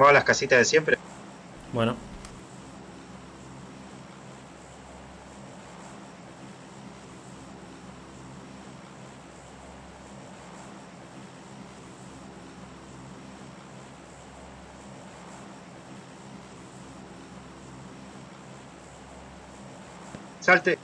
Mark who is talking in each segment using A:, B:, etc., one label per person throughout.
A: Vamos a las casitas de siempre.
B: Bueno.
A: Salte.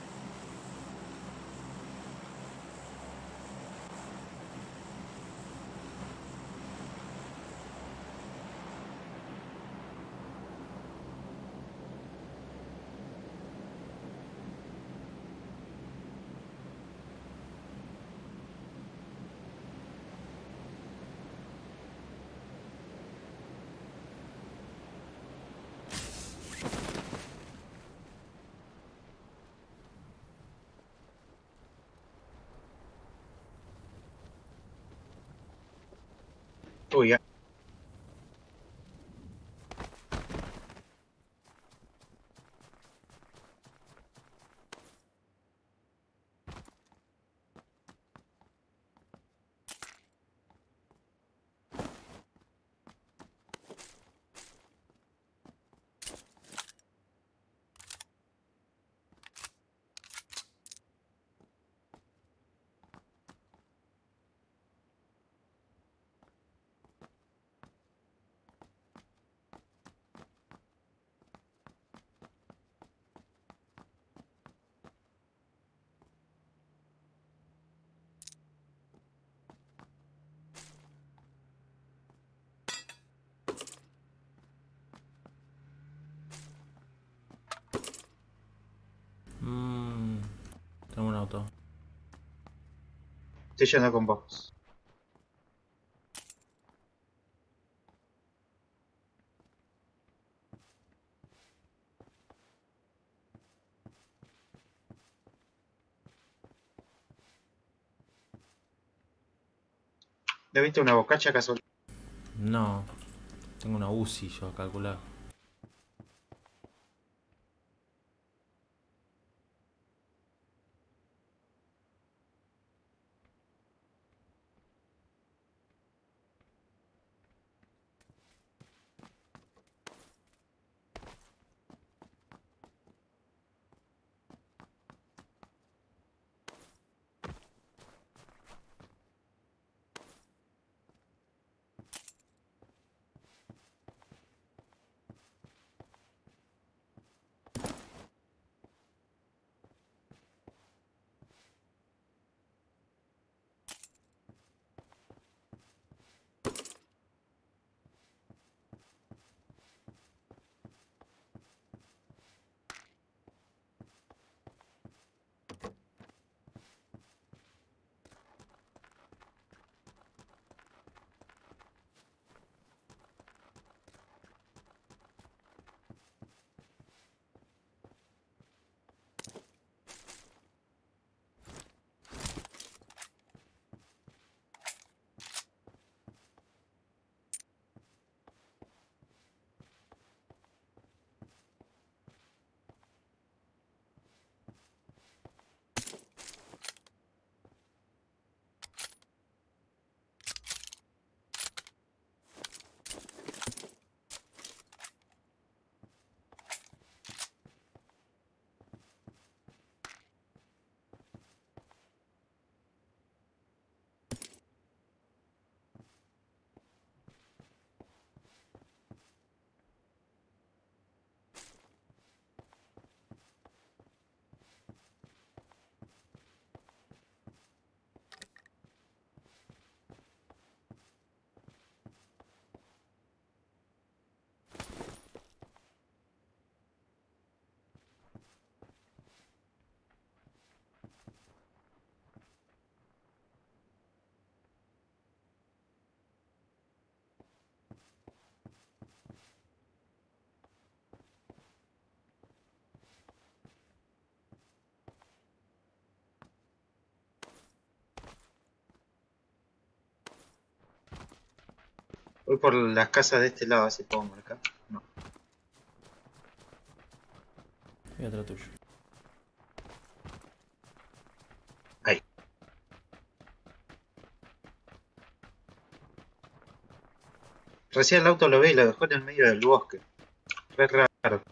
A: Uy, ya.
B: Mmm. Auto.
A: Estoy yendo con vos. ¿Le viste una bocacha casual?
B: No. Tengo una UCI yo a calcular.
A: Voy por las casas de este lado, así puedo marcar. No.
B: Voy atrás tuyo.
A: Ahí. Recién el auto lo ve y lo dejó en el medio del bosque. Fue raro.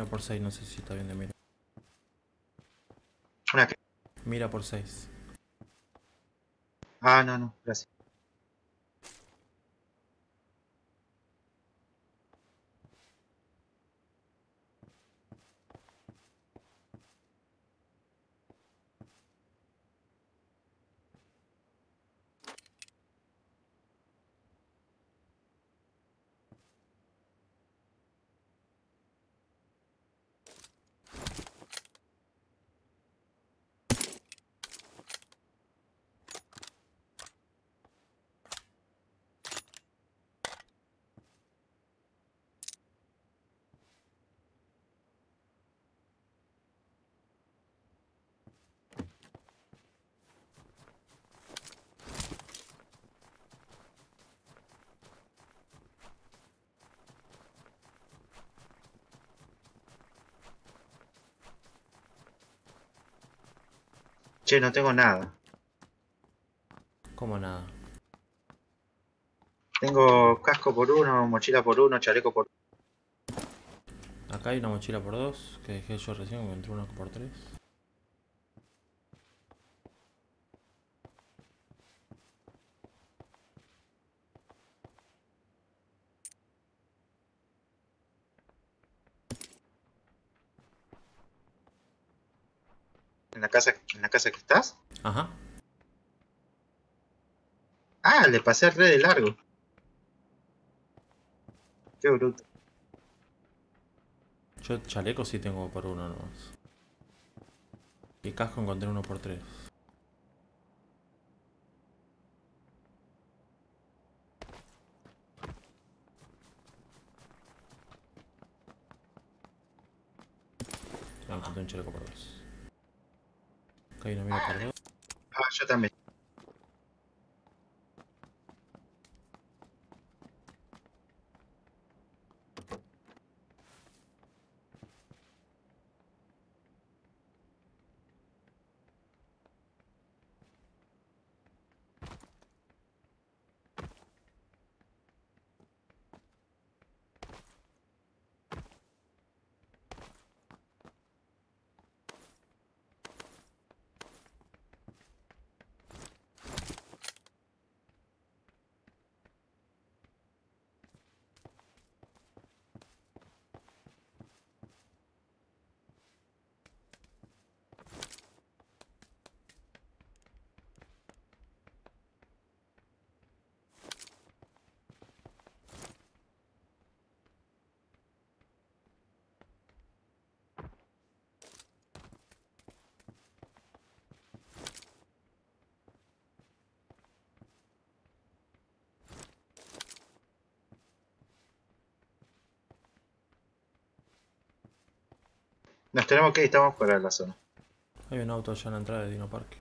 B: Mira por 6, no sé si está bien de mira.
A: Una que...
B: Mira por 6.
A: Ah, no, no, gracias. Che, no tengo nada.
B: ¿Cómo nada?
A: Tengo casco por uno, mochila por uno, chaleco por
B: Acá hay una mochila por 2 que dejé yo recién, me entró una por 3.
A: en la casa, que estás.
B: Ajá.
A: Ah, le pasé re de largo. Qué bruto.
B: Yo chaleco sí tengo por uno nomás. Y casco encontré uno por 3. Ah, encontré un chaleco por 2. Acá hay una mira por 2.
A: Ah, yo también. Nos tenemos que ir, estamos fuera de la zona.
B: Hay un auto allá en la entrada de Dino Park.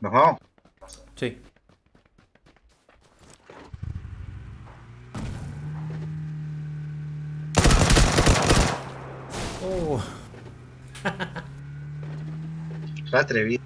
A: ¿Nos vamos?
B: Sí.
A: Atrevido.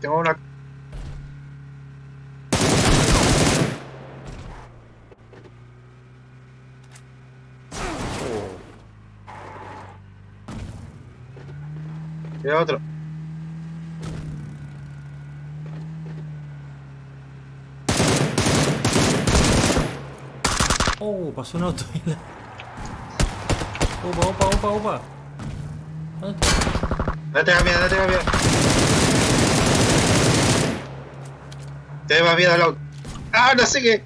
A: Tengo una...
B: oh.
A: Tengo otro.
B: Oh, pasó un auto. y la- Opa, opa, opa, opa.
A: No tengas miedo, no tengas miedo. Te más miedo al auto. Ah, no sé qué.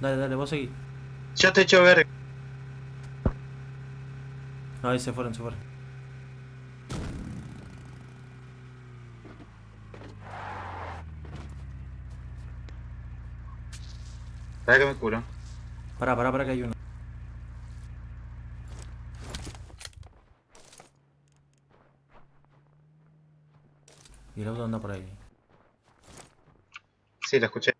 B: Dale, dale, vos seguí.
A: Yo te echo ver.
B: No, ahí se fueron, se fueron.
A: Para que me curo.
B: Pará, pará, pará que hay uno. Y el auto anda por ahí.
A: Sí, lo escuché.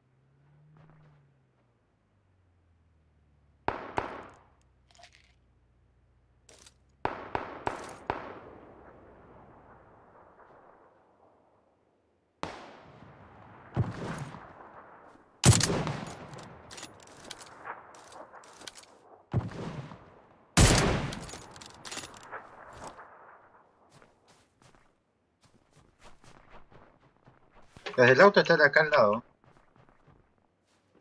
A: Desde el auto está de acá al lado.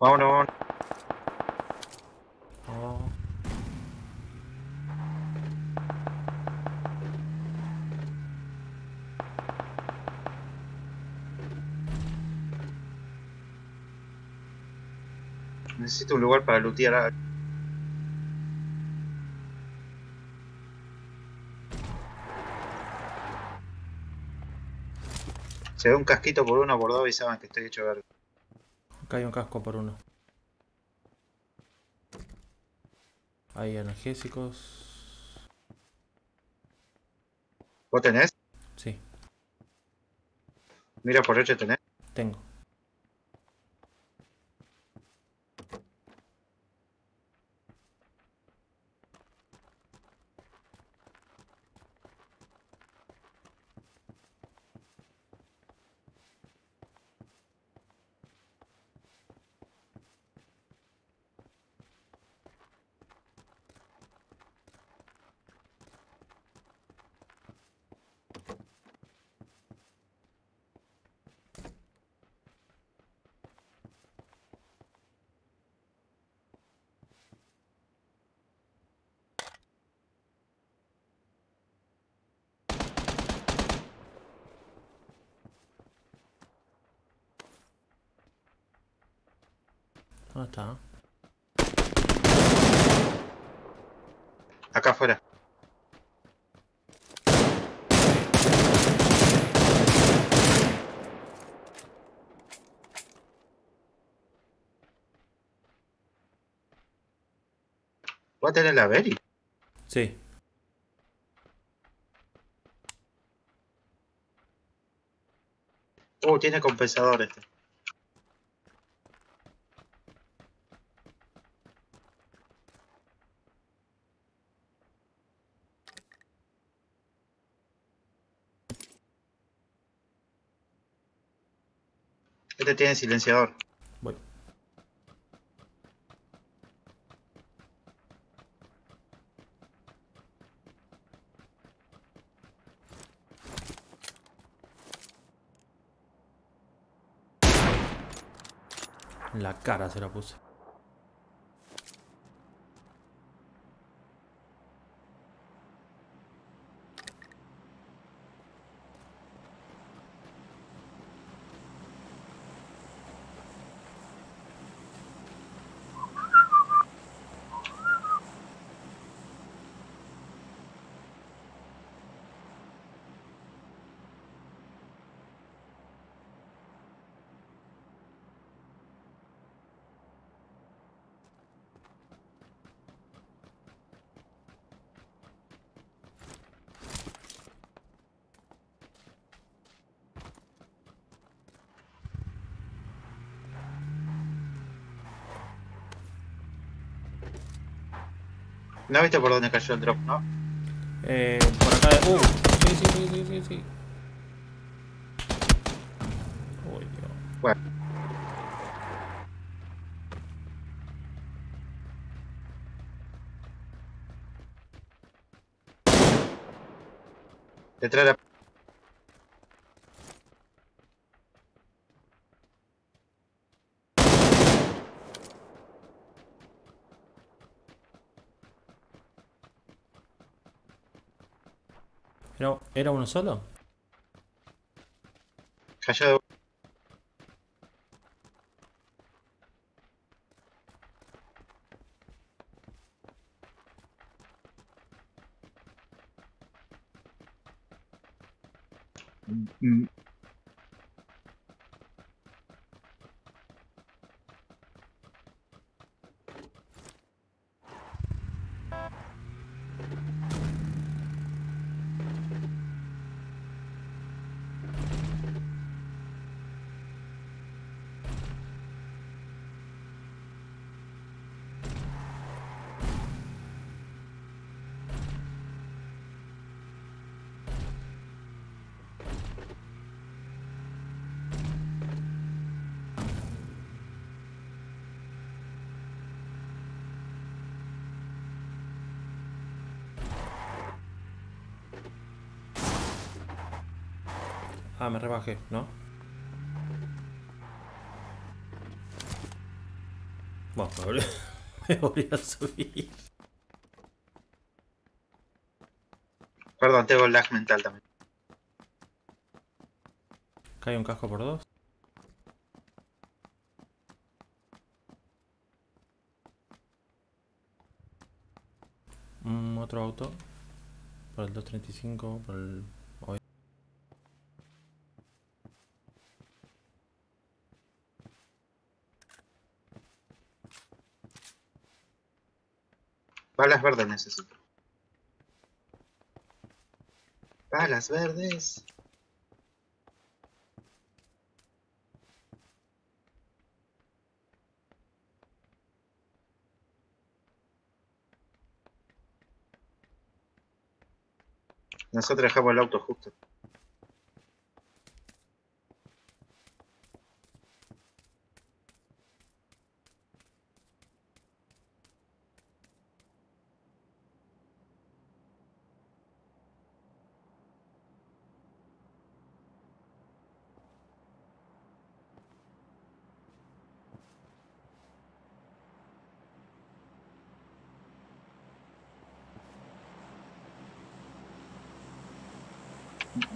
A: Vámonos, vámonos. Necesito un lugar para lootear. algo. Se ve un casquito por uno por dos y saben que estoy hecho verga.
B: Acá hay un casco por uno. Hay analgésicos.
A: ¿Vos tenés?
B: Sí,
A: Mira por ocho tenés.
B: tengo. ¿Dónde está?
A: Acá afuera. ¿Vos tenés la Berry?
B: Sí.
A: Uh, tiene compensador este. Este tiene silenciador.
B: Voy. En la cara se la puse.
A: ¿No viste por dónde cayó el drop, no?
B: Eh, por acá de... Uh, sí, sí, sí, sí, sí, sí. Uy, Dios.
A: Bueno. Detrás de la...
B: ¿Era, ¿Era uno solo? Ah, me rebajé, ¿no? Bueno, me volví, me volví a subir.
A: Perdón, tengo el lag mental también.
B: Cae un casco por dos. Mm, otro auto. Por el 235, por el... hoy.
A: Balas verdes necesito. Balas verdes. Nosotros dejamos el auto justo.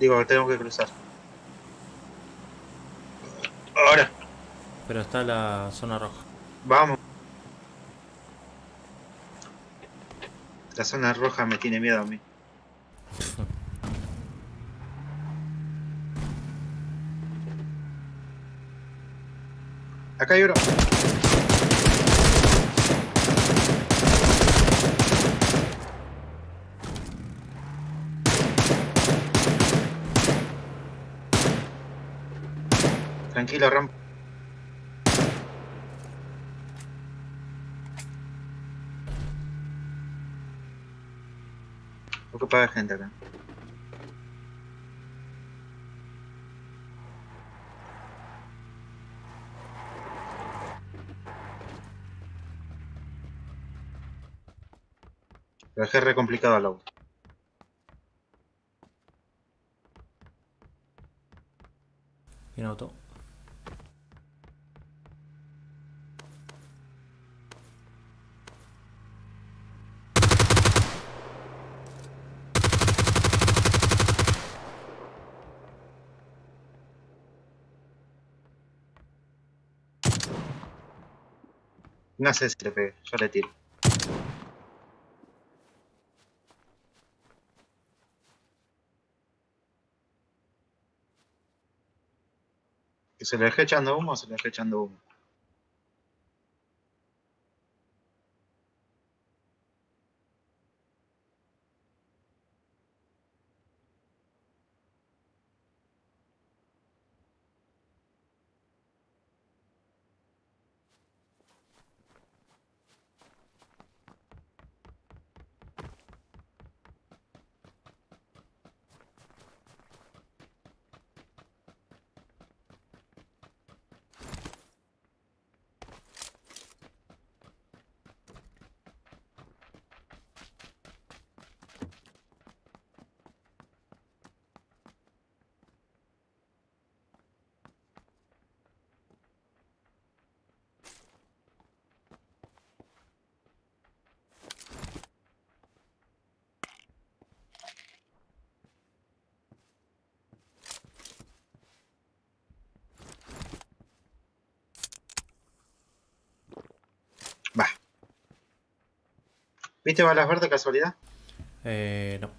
A: Digo que tengo que cruzar. Ahora,
B: Pero está la zona roja.
A: vamos. La zona roja me tiene miedo a mí. Acá hay oro. Tranquilo, Ram. Poco para gente acá. Lo dejé re complicado al auto.
B: Viene auto.
A: No sé si le pegué, yo le tiro. Se le dejé echando humo, se le dejé echando humo. ¿Viste balas verdes casualidad?
B: Eh, no.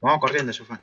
A: Vamos corriendo, Yufan.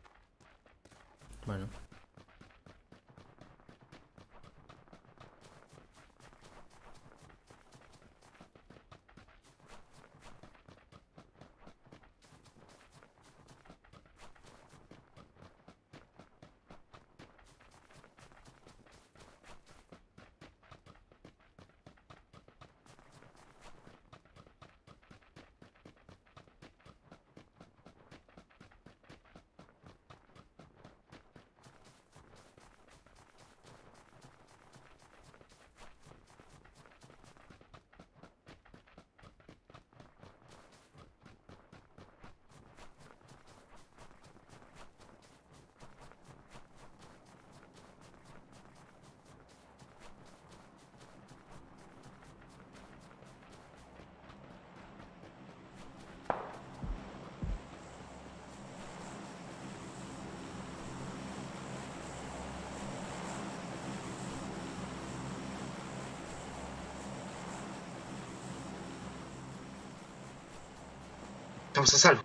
A: A salvo.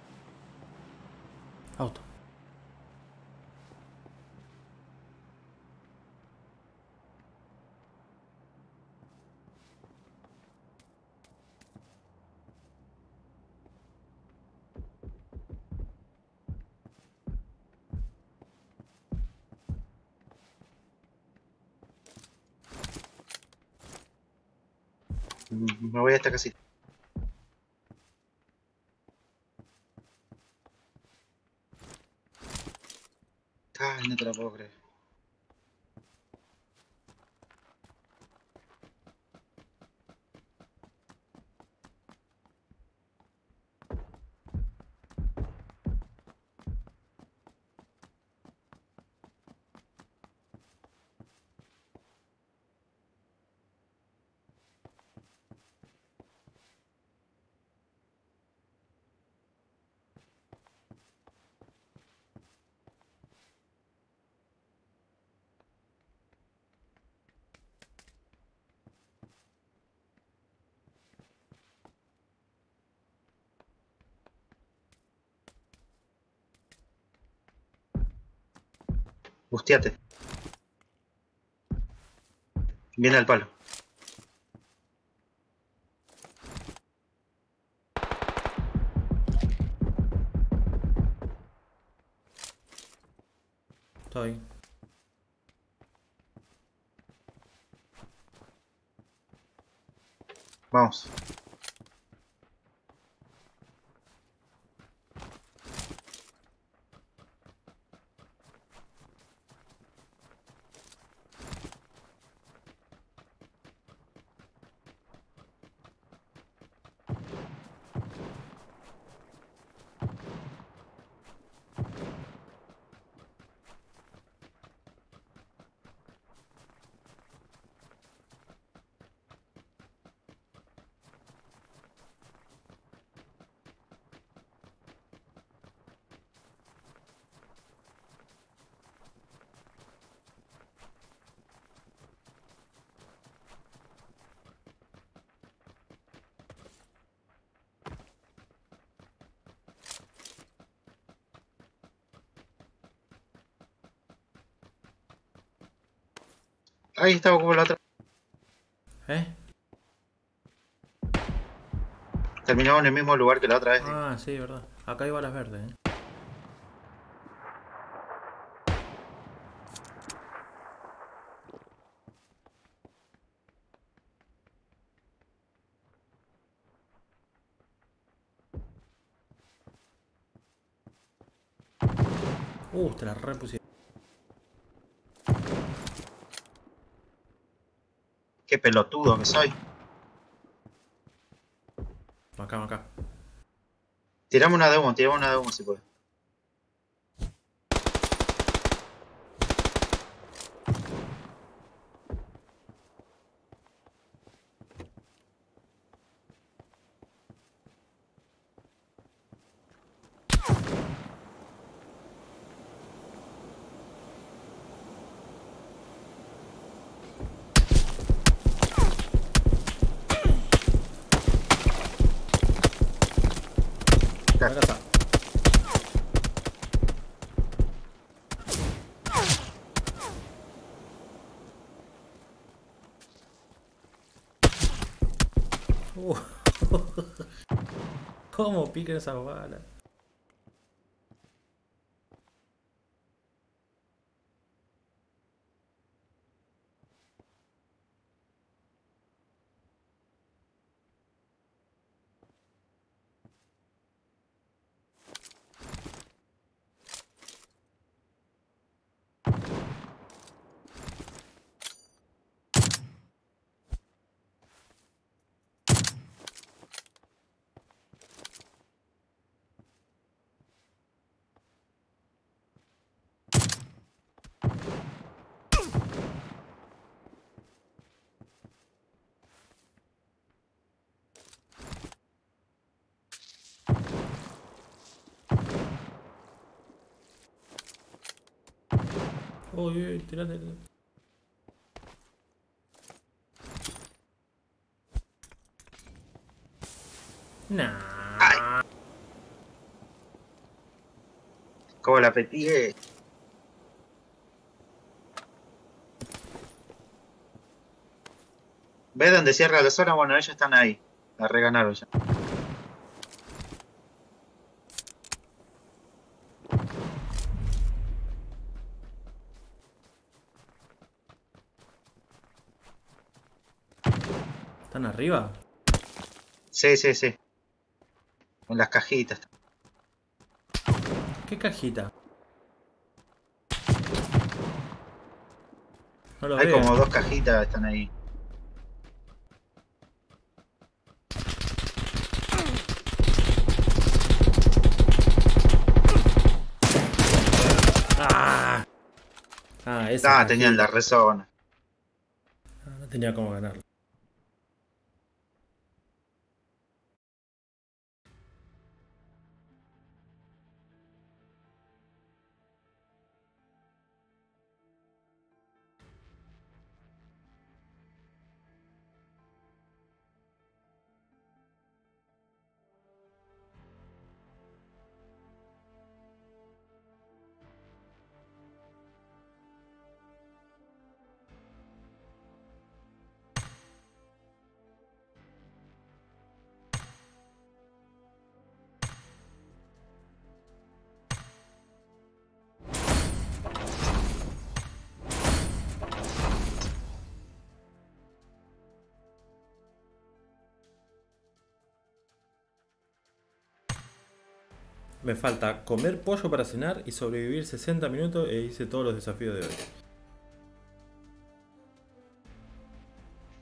B: Auto.
A: Mm, Me voy a esta casita. Ay, no te la puedo creer. Busteate. Viene al palo.
B: Estoy.
A: Vamos. Ahí estaba como la otra.
B: ¿Eh?
A: Terminamos en el mismo lugar que la otra vez.
B: Ah, sí, verdad. Acá hay balas verdes, eh. Uh, te la repusieron.
A: Qué pelotudo que soy.
B: Acá, acá.
A: Tiramos una de humo, tiramos una de humo si puede.
B: ¿Cómo pican esas balas? Uy, uy, tirate. Nah.
A: Como la petije. ¿Ves dónde cierra la zona? Bueno, ellos están ahí. La reganaron ya.
B: Arriba?
A: Sí, sí, sí. En las cajitas.
B: ¿Qué cajita? No lo
A: Hay
B: veo.
A: como dos cajitas están ahí.
B: ¡Ah! Ah, esa.
A: Ah, tenían la rezona.
B: Ah, No tenía cómo ganarlo. Me falta comer pollo para cenar y sobrevivir 60 minutos e hice todos los desafíos de hoy.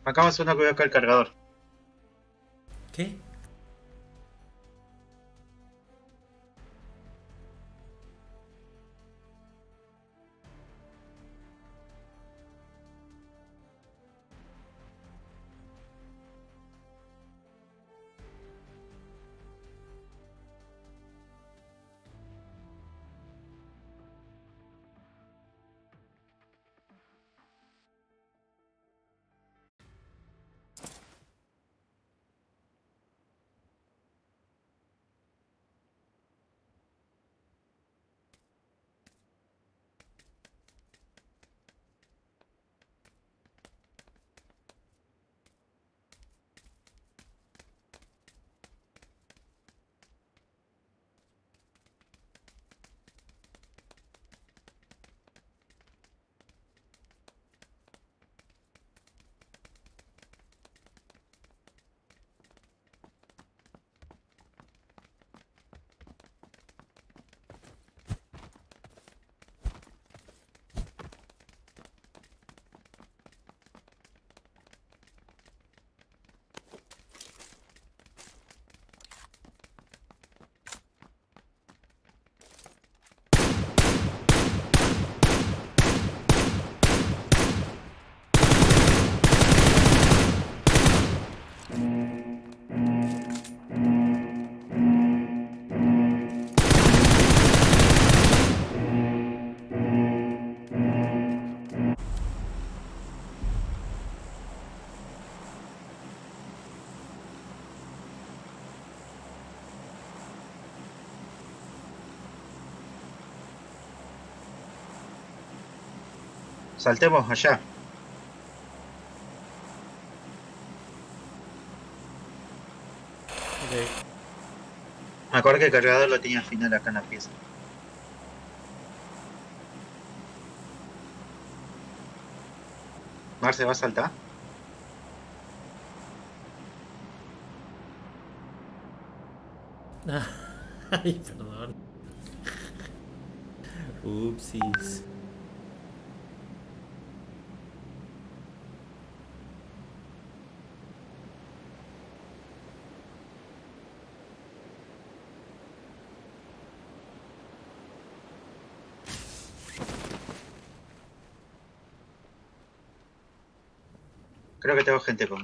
A: Me hacer una que voy acá el cargador.
B: ¿Qué?
A: Saltemos allá.
B: Ok.
A: Me acuerdo que el cargador lo tenía al final acá en la pieza. Marce va a saltar.
B: Ay, perdón. Upsis.
A: Creo que tengo gente con.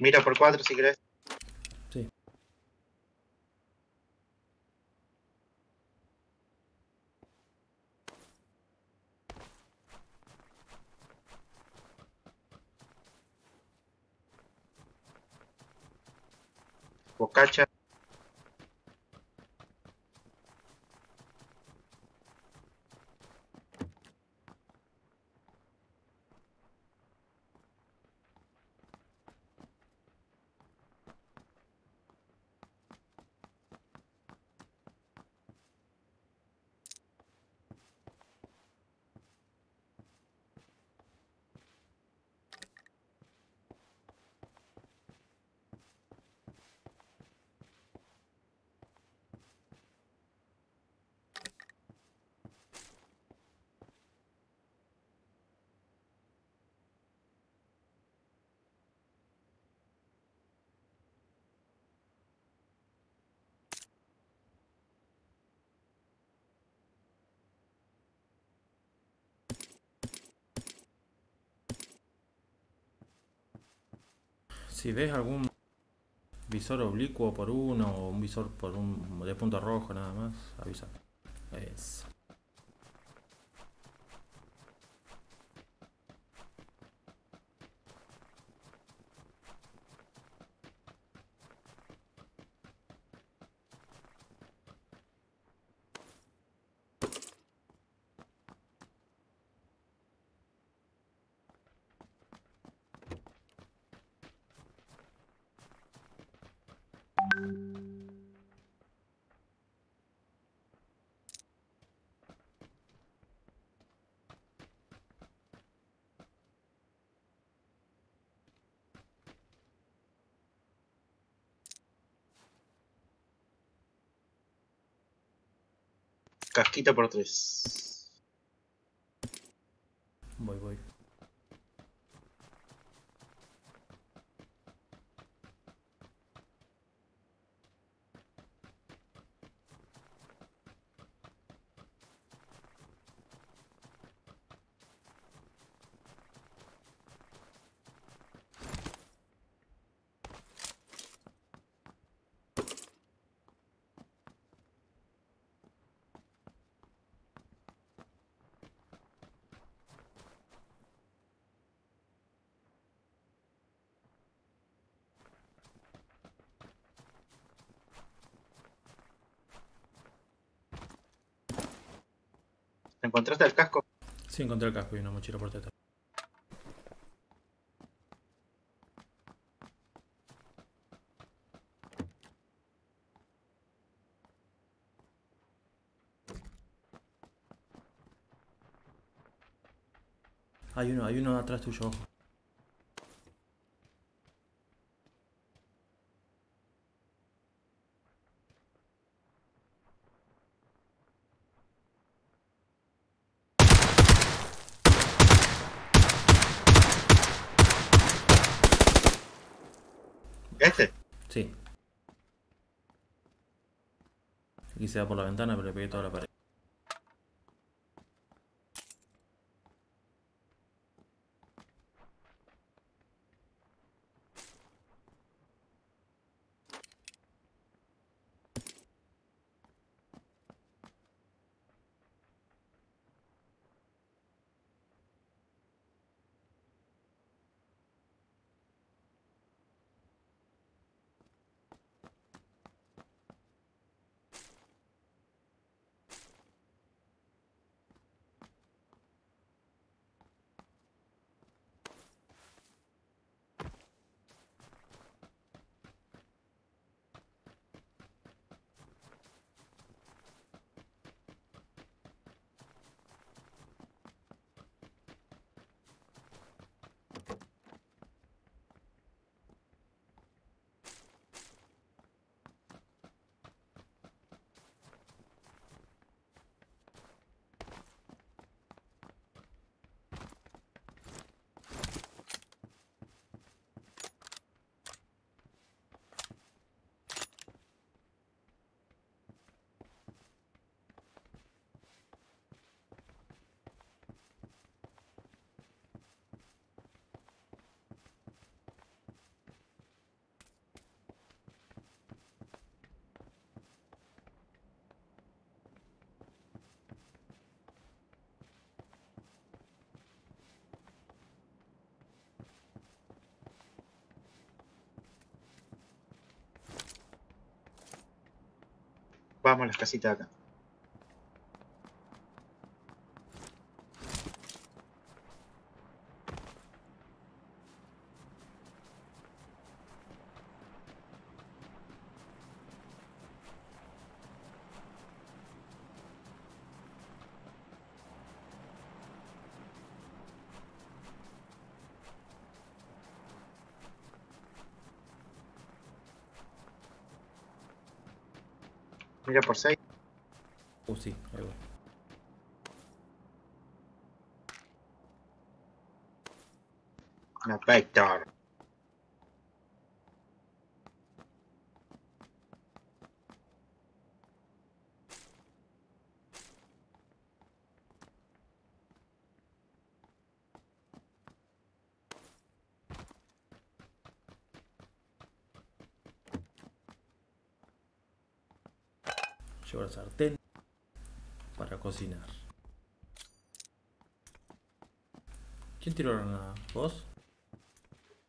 A: Mira por cuatro si querés.
B: Sí.
A: Bocacha.
B: Si ves algún visor oblicuo por uno o un visor por un de punto rojo nada más, avisa.
A: Quita por tres. ¿Encontraste el casco?
B: Sí, encontré el casco y una mochila por detrás. Hay uno, hay uno atrás tuyo, ojo.
A: ¿Este?
B: Sí. Y se va por la ventana, pero le pegué toda la pared.
A: Vamos a las casitas acá. Mira por 6.
B: Uh, sí, ahí.
A: Una Vector.
B: Llevo el sartén para cocinar. ¿Quién tiró la granada? ¿Vos?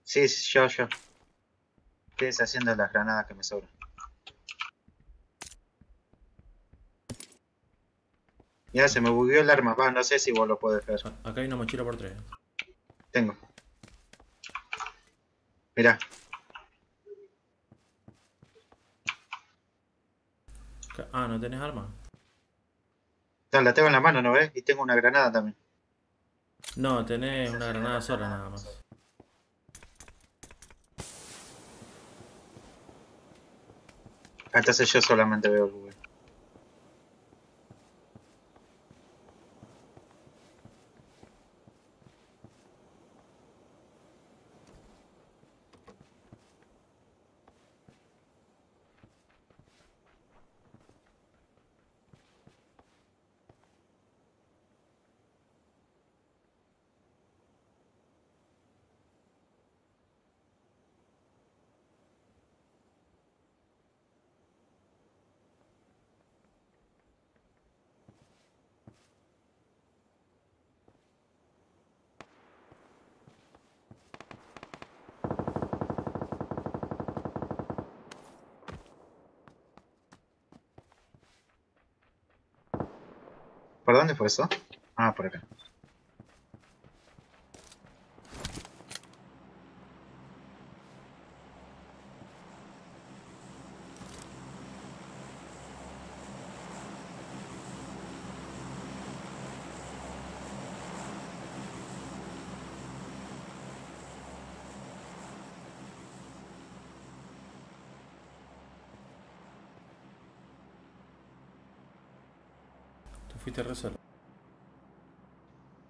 A: Sí, yo, yo. Estoy deshaciendo las granadas que me sobran. Mira, se me bugueó el arma. Va, no sé si vos lo puedes ver.
B: Acá hay una mochila por tres.
A: Tengo. Mira,
B: Ca- Ah, ¿no tenés arma?
A: La tengo en la mano, ¿no ves? Y tengo una granada también.
B: No, tenés una granada sola nada más.
A: Ah, Entonces yo solamente veo el bugueo. Dónde fue eso? Ah, por acá.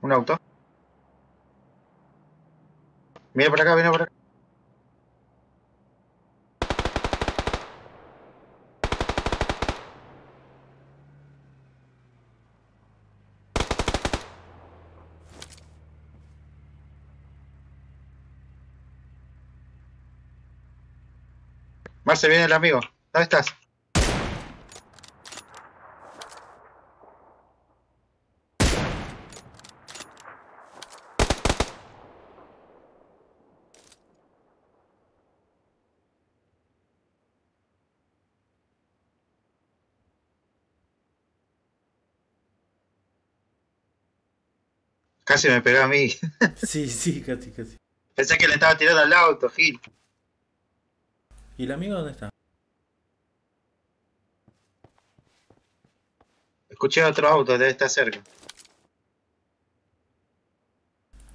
A: Un auto. Mira por acá, viene por acá. Marce, viene el amigo. ¿Dónde estás? Casi me pegó a mí.
B: Sí, sí, casi, casi.
A: Pensé que le estaba tirando al auto, Gil.
B: ¿Y el amigo dónde está?
A: Escuché otro auto, debe estar cerca.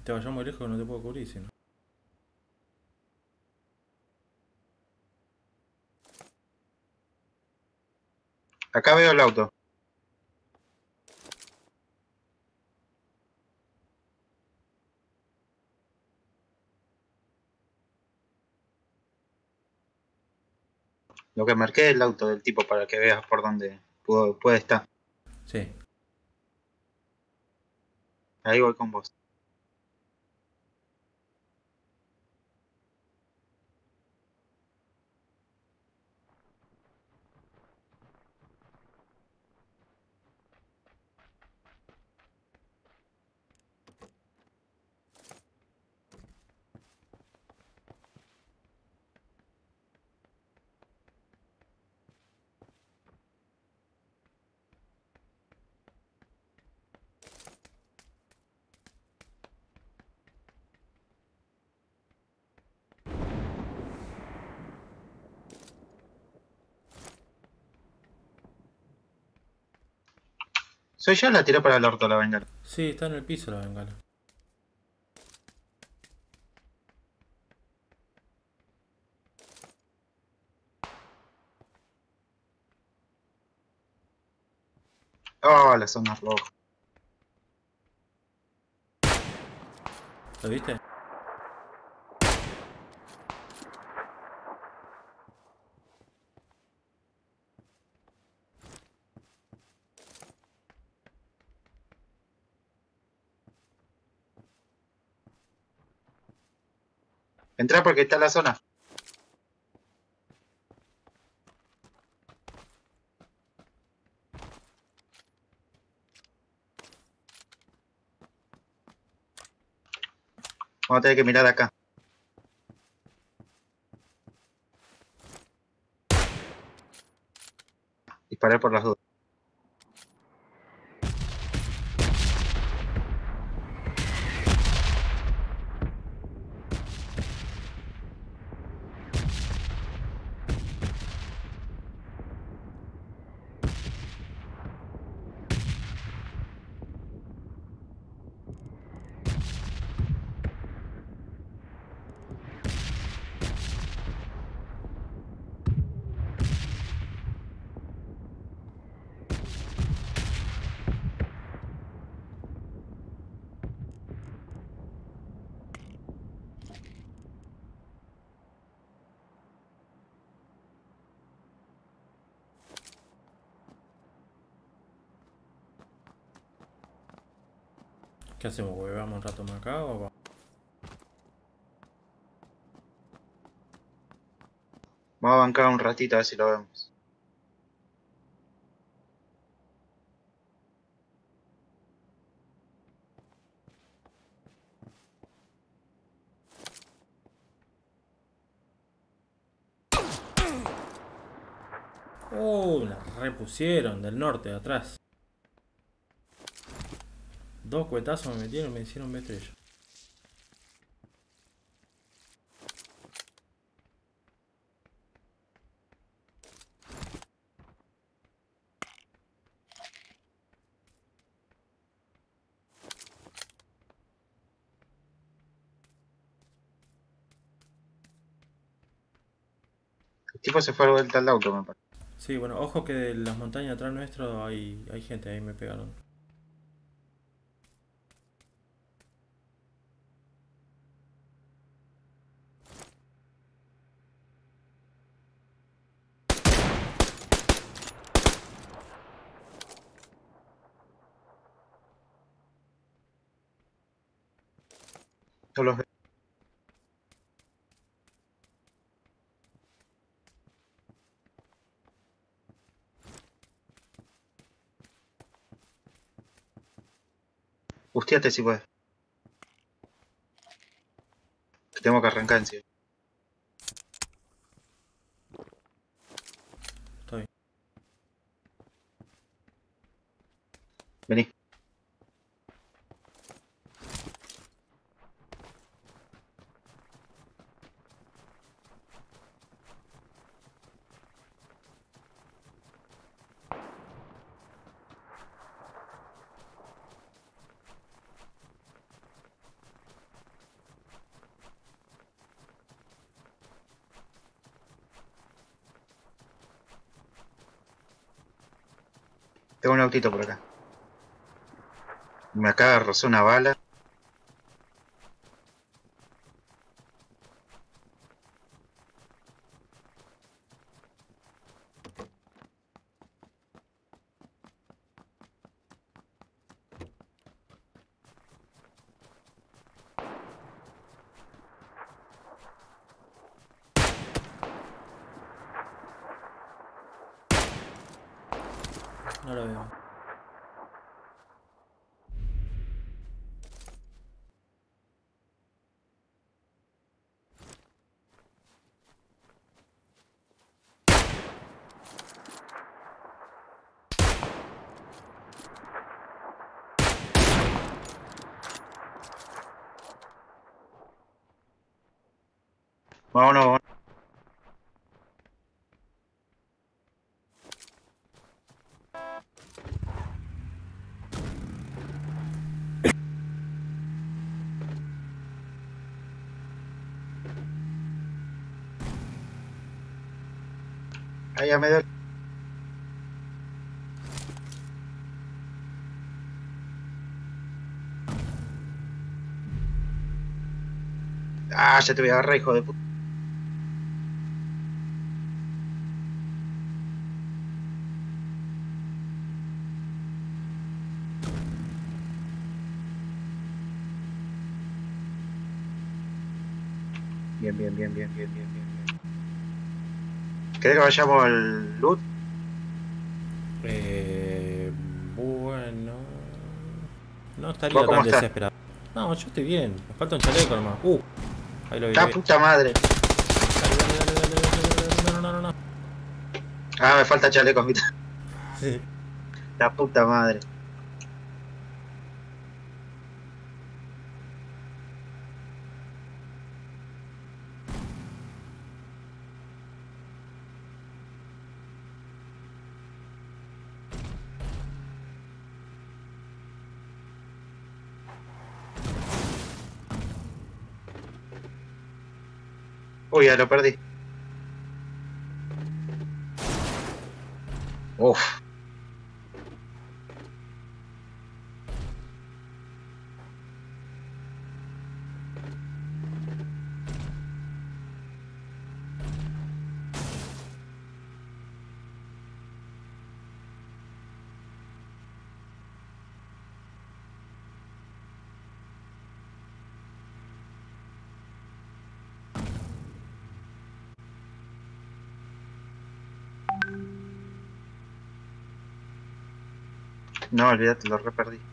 B: Te vayas muy lejos no te puedo cubrir, si no.
A: Acá veo el auto. Lo que marqué es el auto del tipo para que veas por dónde puede estar.
B: Sí.
A: Ahí voy con vos. Soy yo la tiró para el orto la bengala.
B: Sí, está en el piso la bengala.
A: Oh, la zona roja.
B: ¿Lo viste?
A: Entra porque está en la zona. Vamos a tener que mirar acá. Disparar por las dudas.
B: ¿Qué hacemos? ¿Huevamos un rato más acá o va?
A: Vamos a bancar un ratito a ver si lo vemos.
B: Uh, la repusieron del norte, de atrás. Dos cuetazos me metieron me hicieron ver estrella.
A: El tipo se fue a vuelta al auto, me parece.
B: Sí, bueno, ojo que de las montañas atrás nuestro hay, hay gente, ahí me pegaron.
A: Los veo. Hostiate si puedes. Te tengo que arrancar encima.
B: Estoy.
A: Vení. Me acaba de rozar una bala.
B: No lo veo.
A: Vámonos, vámonos. Ah, ya te voy a agarrar, hijo de puta. Bien, bien, bien, bien, bien. bien. ¿Querés que vayamos al loot?
B: Eh, bueno. No estaría
A: ¿Vos cómo
B: tan
A: estás?
B: desesperado. No, yo estoy bien. Me falta un chaleco nomás. Uh, ahí lo vi.
A: La puta madre.
B: No, no, no, no.
A: Ah, me falta chaleco, mira.
B: Sí.
A: La puta madre. Ya lo perdí. Uf. No, olvídate, lo re perdí.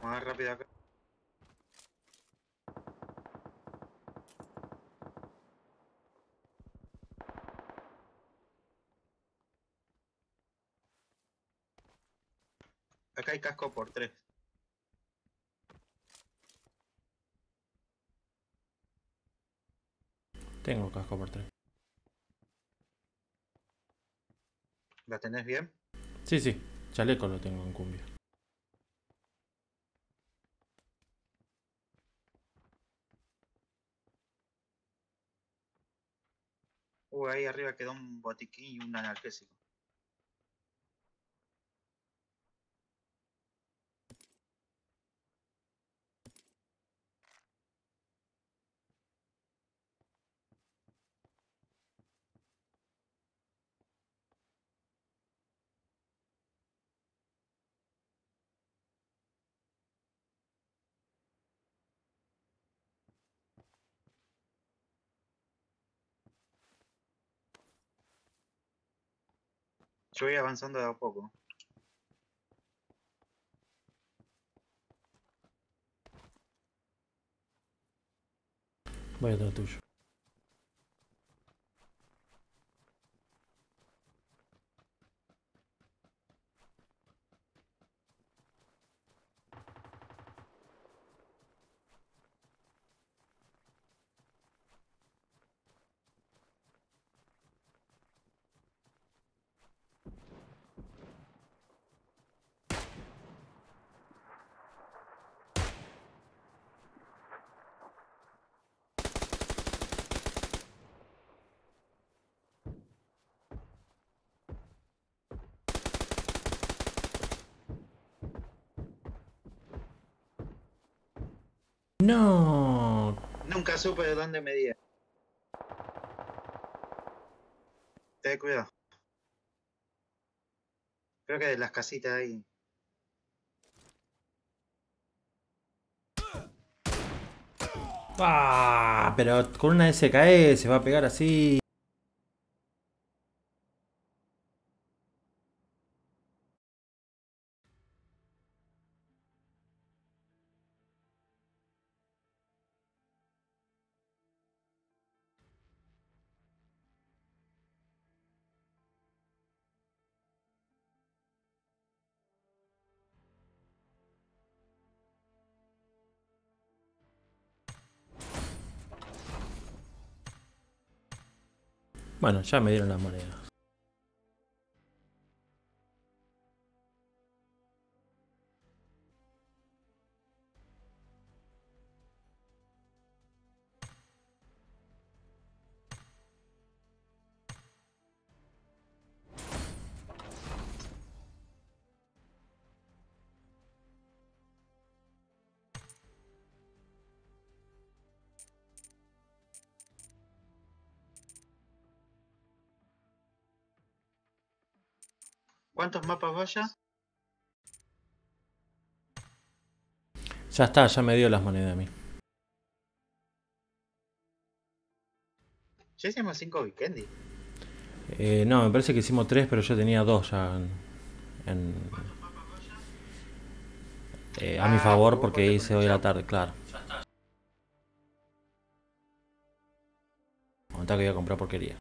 A: Más rápido acá. Casco por tres.
B: Tengo casco por tres.
A: ¿La tenés bien?
B: Sí, sí. Chaleco lo tengo en cumbia.
A: Uh, ahí arriba quedó un botiquín y un analgésico. Yo voy avanzando de a poco.
B: Voy atrás tuyo. No.
A: Nunca supe de dónde medía. Ten cuidado. Creo que de las casitas ahí.
B: Ah, pero con una SKS se va a pegar así. Bueno, ya me dieron las monedas.
A: ¿Cuántos mapas vaya?
B: Ya está, ya me dio las monedas a mí.
A: Ya hicimos 5 Vikendi.
B: Eh, no, me parece que hicimos tres, pero yo tenía dos ya en, en- eh, a mi
A: Ah,
B: favor
A: vos
B: porque hice hoy a la tarde, claro. Aguantá que voy a comprar porquería.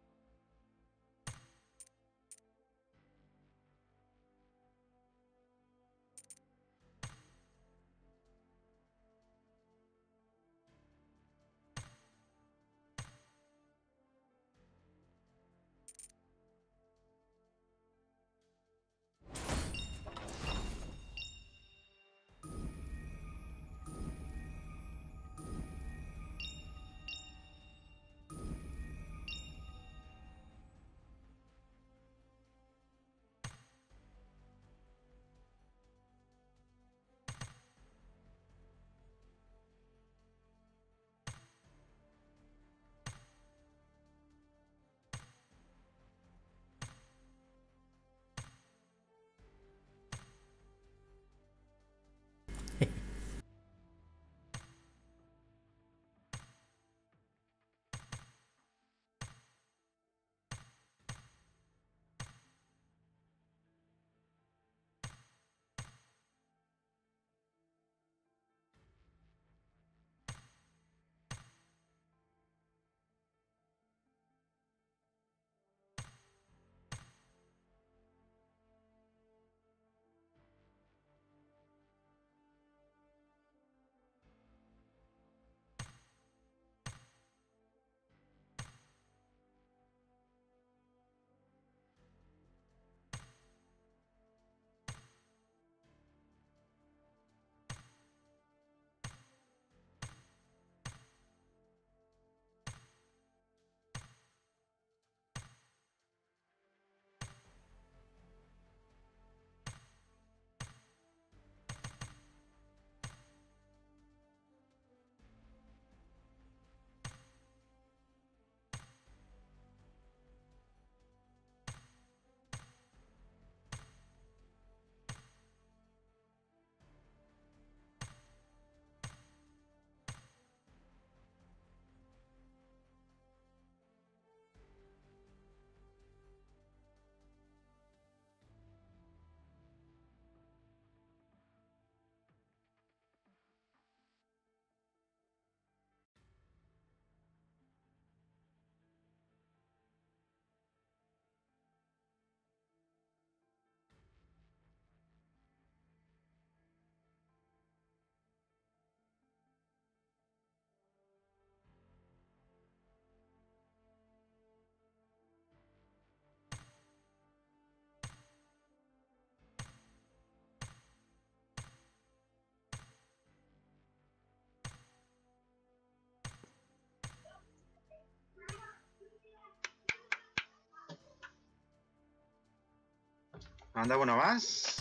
A: ¿Anda uno más?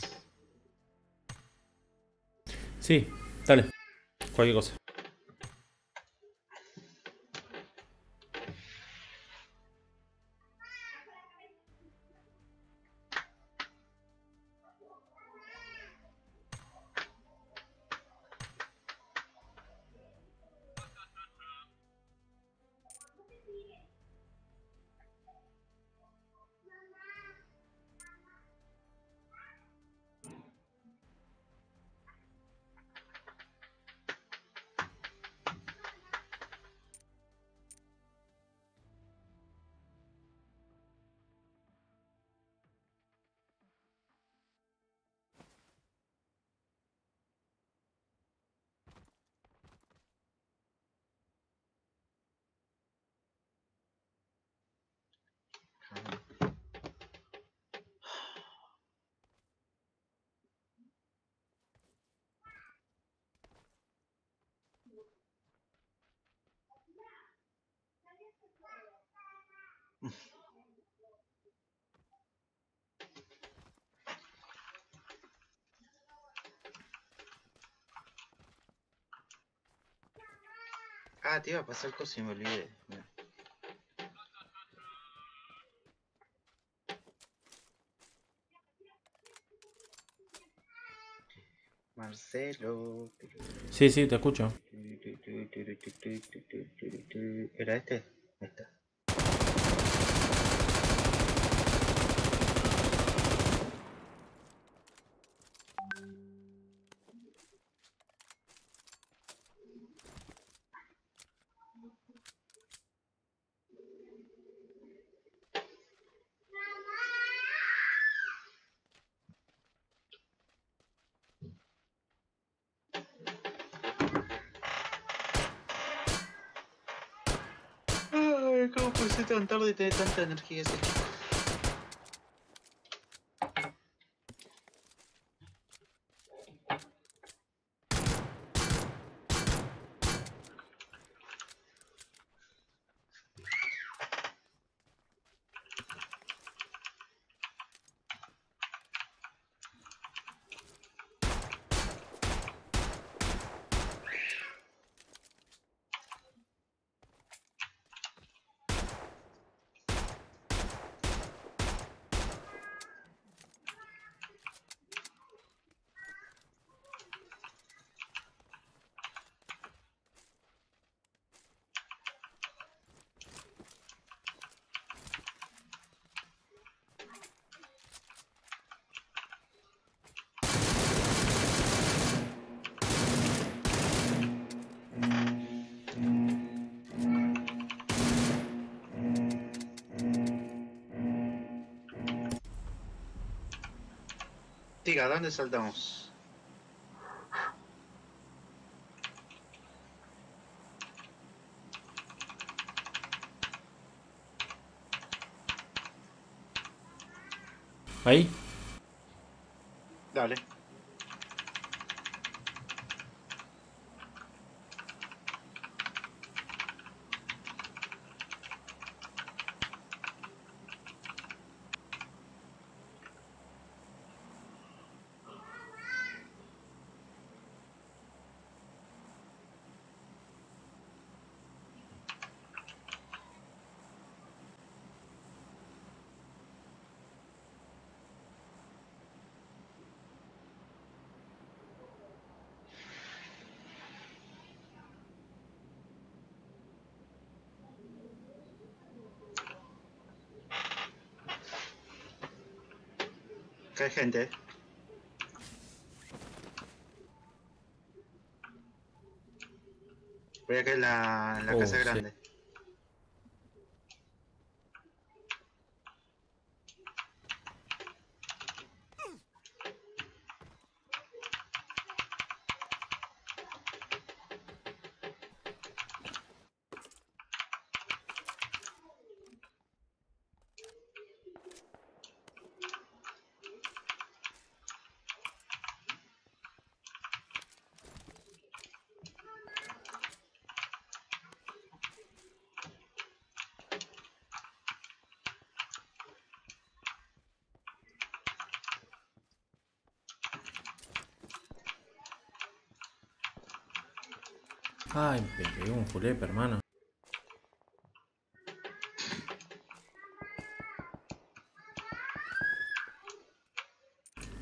B: Sí, dale. Cualquier cosa.
A: Ah, te iba a pasar cosa y me olvidé. Mira. Marcelo.
B: Sí, sí, te escucho.
A: ¿Era este? Tarde tener tanta energía ese chico? Diga, ¿dónde saltamos?
B: Ahí.
A: Hay gente. Voy a caer en la, la
B: Oh,
A: casa grande.
B: Ay, me pegué un julepe, hermano.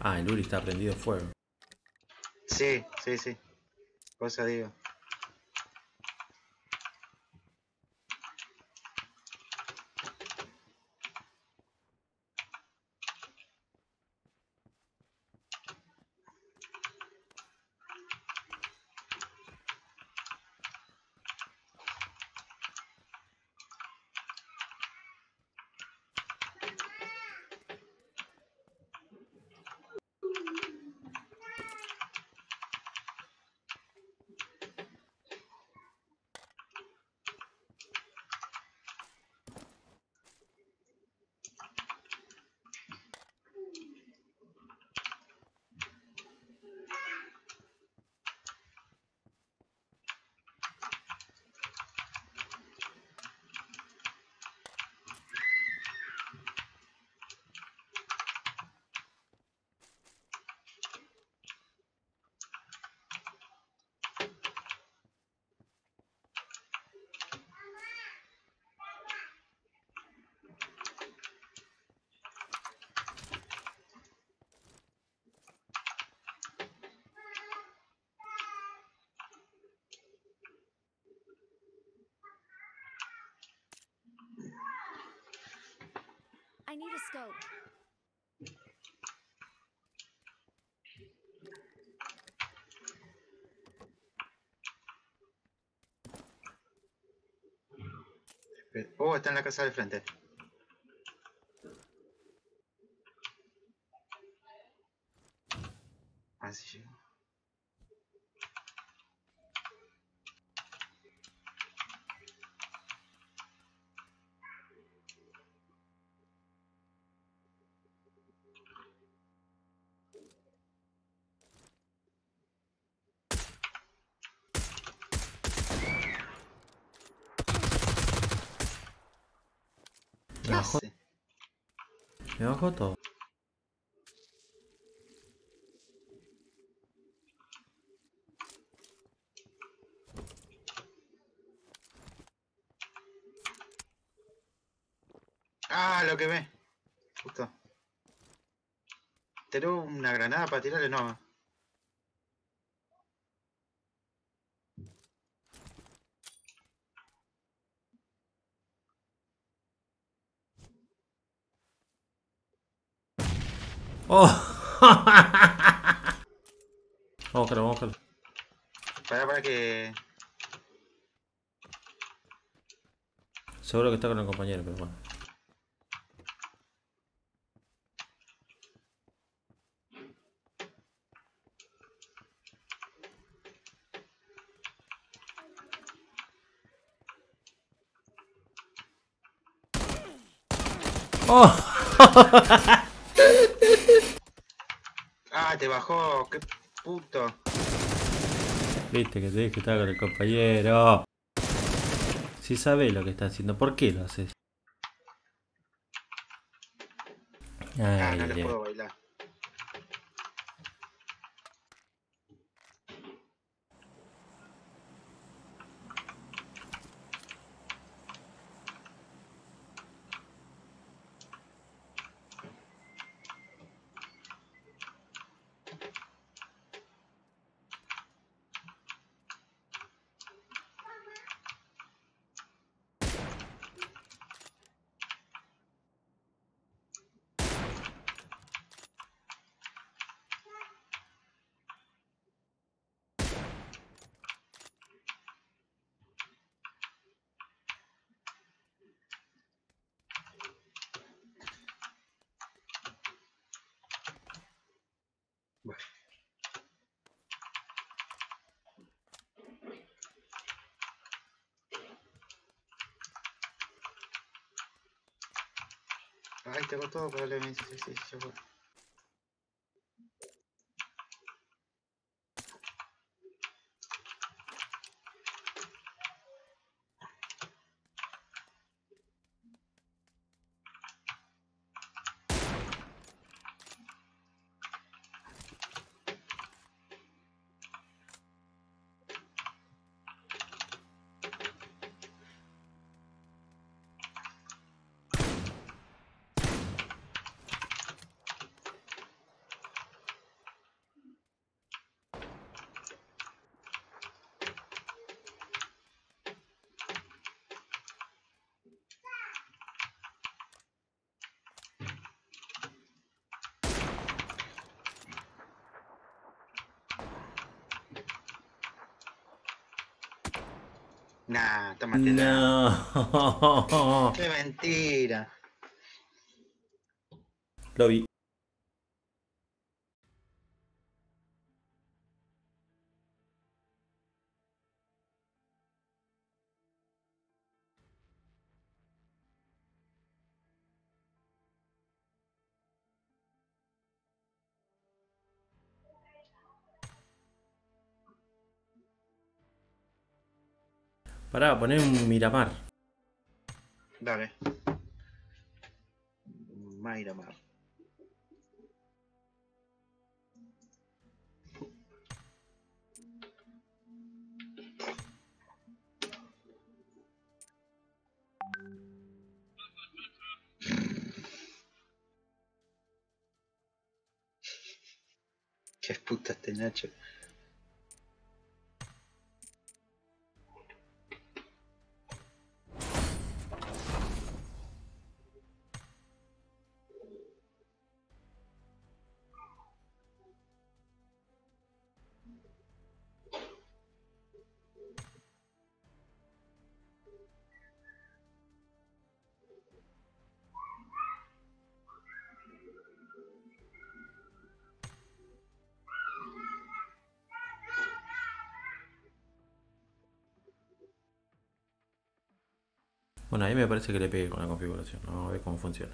B: Ah, el Uri está prendido fuego.
A: Sí, sí, sí. Cosa digo.
C: I need a scope.
A: Oh, está en la casa del frente. Así llegó.
B: Me bajó,
A: hace? Ah, lo que ve. Justo. ¿Tenés una granada para tirarle? No.
B: ¡Oh! vamos a buscarlo, vamos a buscarlo.
A: Para, para que.
B: Seguro que está con el compañero, pero bueno. ¡Oh!
A: Ah, te bajó. Qué puto.
B: Viste que te dije que estaba con el compañero. Si sabes lo que está haciendo, ¿por qué lo haces?
A: Ah,
B: Ay,
A: no le
B: ay.
A: puedo bailar. Bueno. Ay, tengo todo probablemente. Nah, tómatela.
B: No.
A: Qué mentira.
B: Lo vi. Pará, poner un Miramar.
A: Dale. Mayra Mar. Qué puta este Nacho.
B: Bueno, ahí me parece que le pegué con la configuración. Vamos a ver cómo funciona.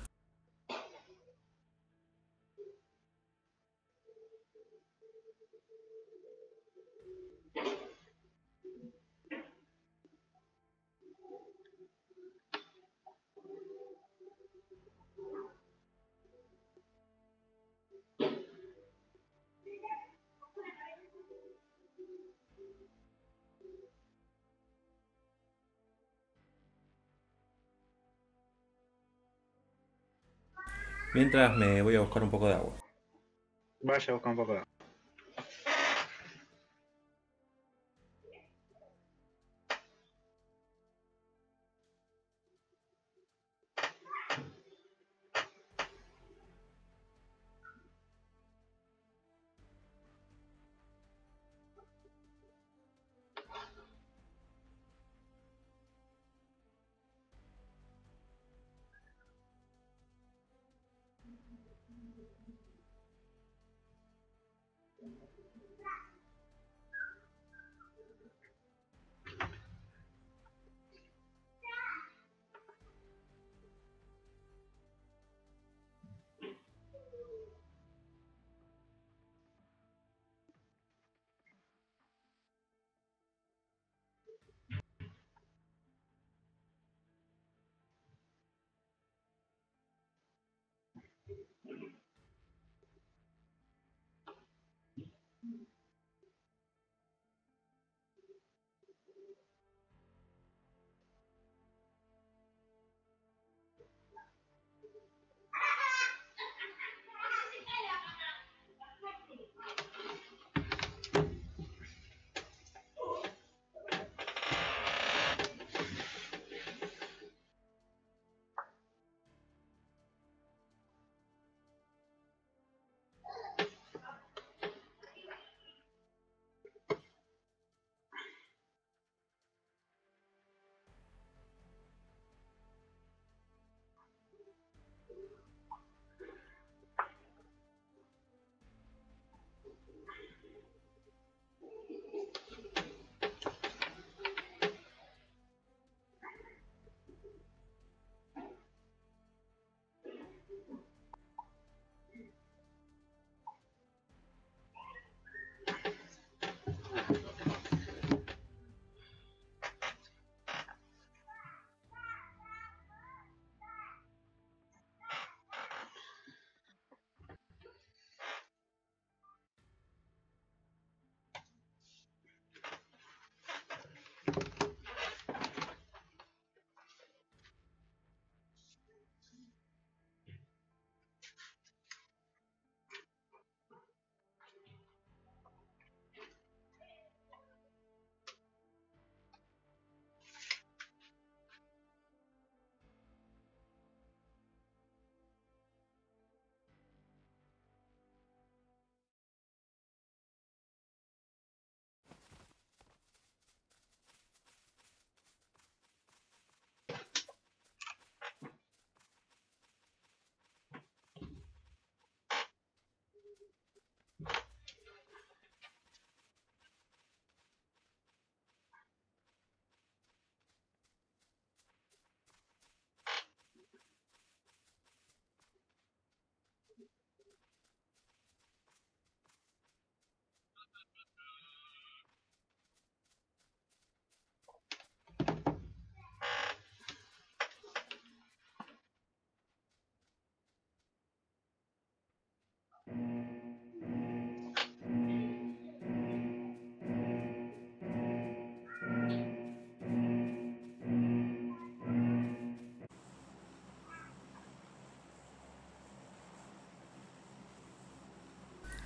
B: Mientras me voy a buscar un poco de agua.
A: Vaya a buscar un poco de agua.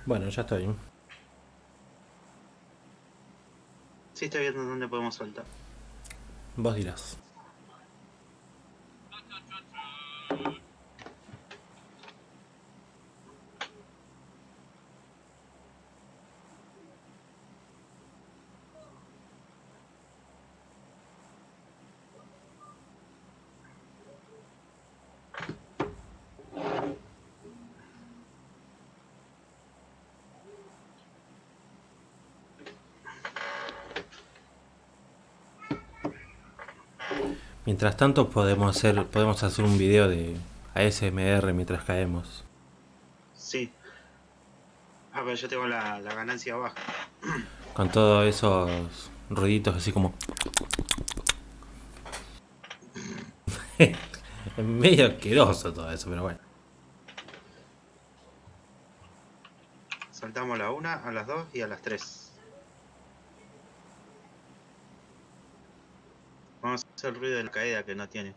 B: Bueno, ya estoy.
A: Sí, estoy viendo dónde podemos saltar.
B: Vos dirás. Mientras tanto podemos hacer, podemos hacer un video de ASMR mientras caemos.
A: Sí. Ah, pero yo tengo la, ganancia baja.
B: Con todos esos ruiditos así como... es medio asqueroso todo eso, pero bueno.
A: Saltamos a la una a las dos y a las tres. más el ruido de la caída que no tiene.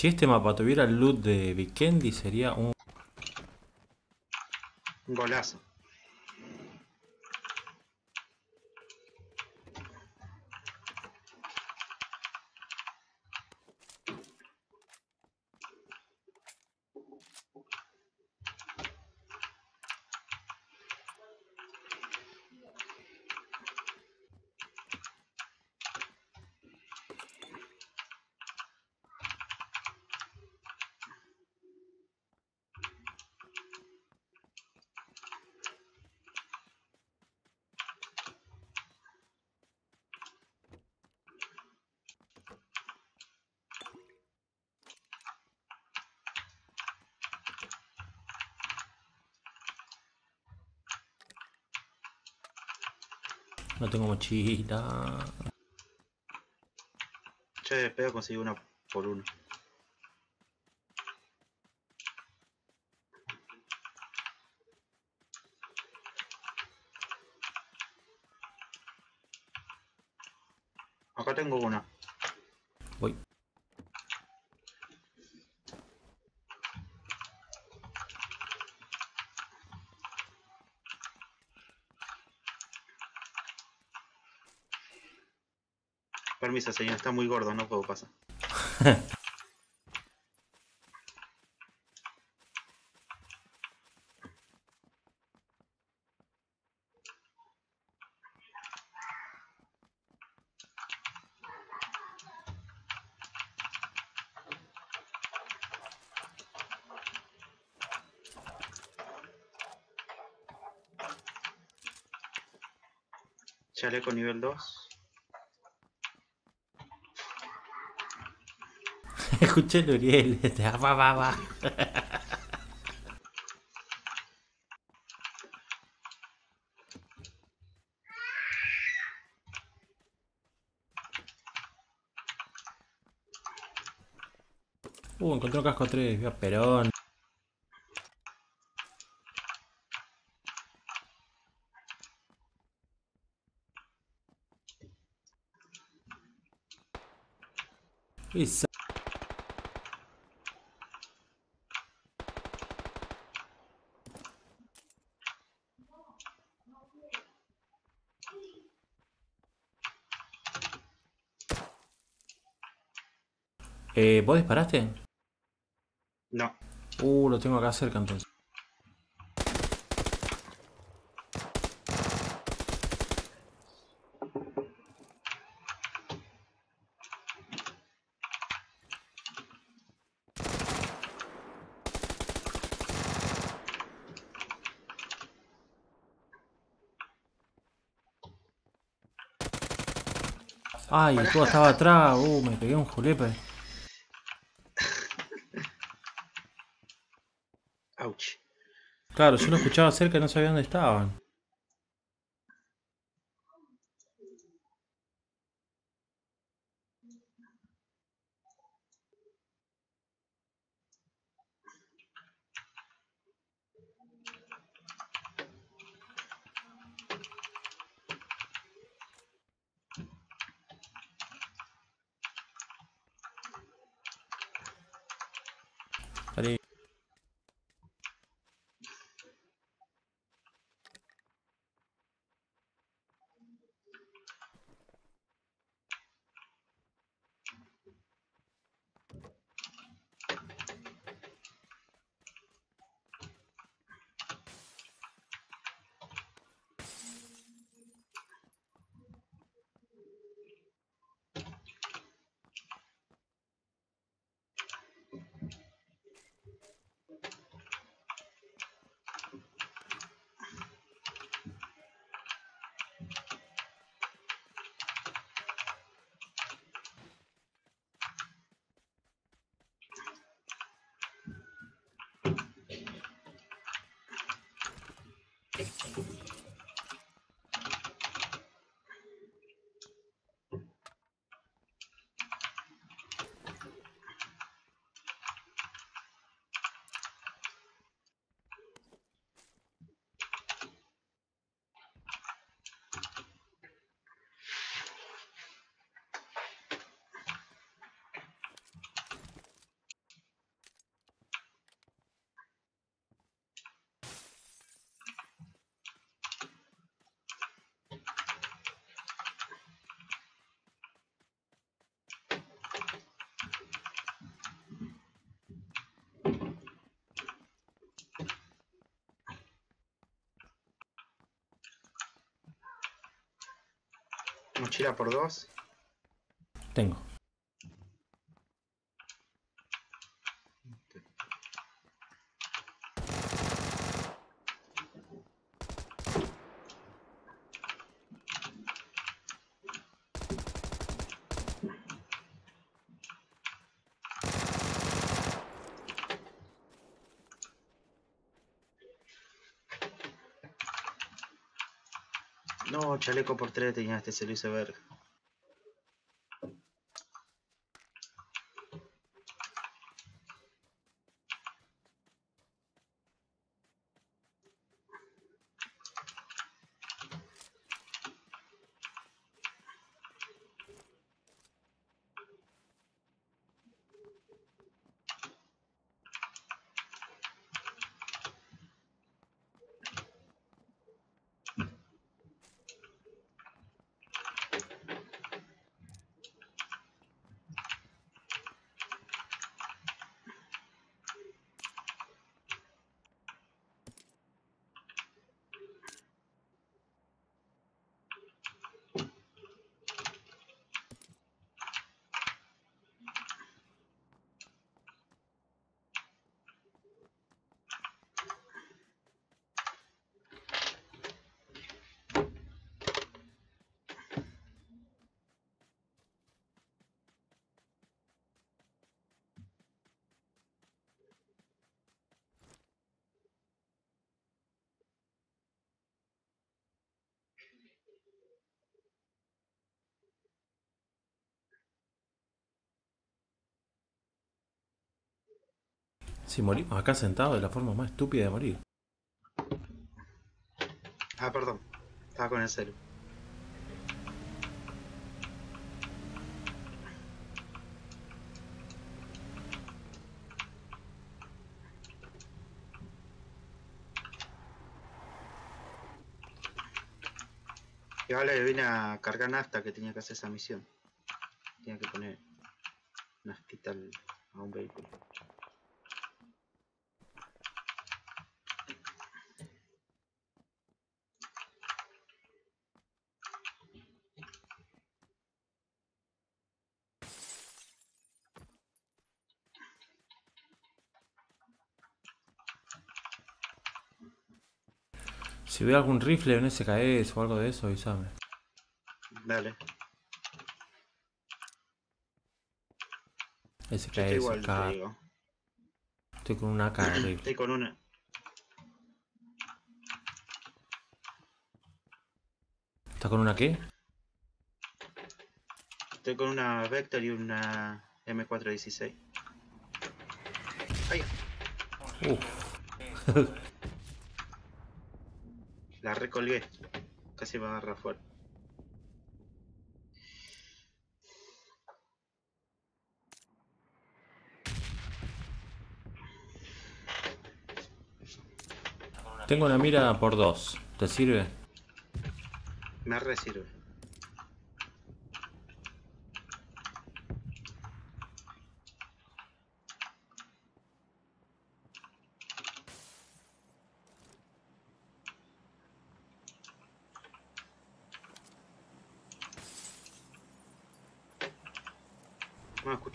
B: Si este mapa tuviera el loot de Vikendi sería un...
A: Golazo.
B: No tengo mochila.
A: Yo de pedo conseguí uno por uno. Acá tengo una.
B: Voy.
A: Señor, está muy gordo, no puedo pasar. Chaleco nivel 2.
B: Escuché el Uriel. va, va, va. Uh, encontré un casco 3, vía Perón. Esa- Eh, ¿Vos disparaste?
A: No.
B: Uh, lo tengo acá cerca entonces. Ay, tú estaba atrás. Uh, me pegué un julepe. Claro, yo lo escuchaba cerca y no sabía dónde estaban.
A: Mochila por dos.
B: Tengo.
A: No, chaleco por tres tenía este se lo hice verga. Si morimos acá sentados de la forma más estúpida de morir. Ah, perdón. Estaba con el celu. Y vale, vine a cargar nafta que tenía que hacer esa misión. Tenía que poner
B: Si hubiera algún rifle, un SKS o algo de eso, avísame.
A: Dale.
B: SKS,
A: estoy,
B: estoy con una AK rifle.
A: Estoy con una.
B: ¿Estás con una qué?
A: Estoy con una Vector y una M416. ¡Ay!
B: Uh
A: la recolgué. Casi me agarra fuerte.
B: Tengo una mira por dos. ¿Te sirve?
A: Me resirve.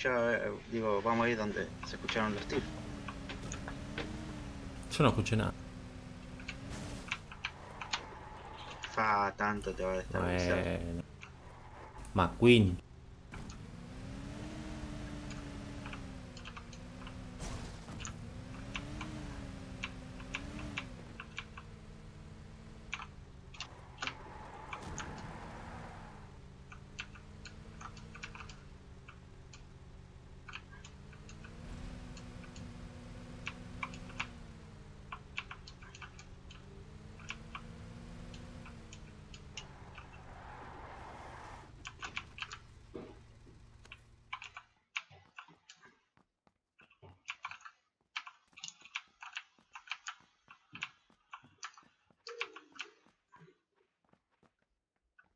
A: Vamos a escuchar, eh, digo, vamos a ir donde se escucharon los tiros.
B: Yo no escuché nada.
A: Fa, tanto te va a destabilizar.
B: Bueno. McQueen.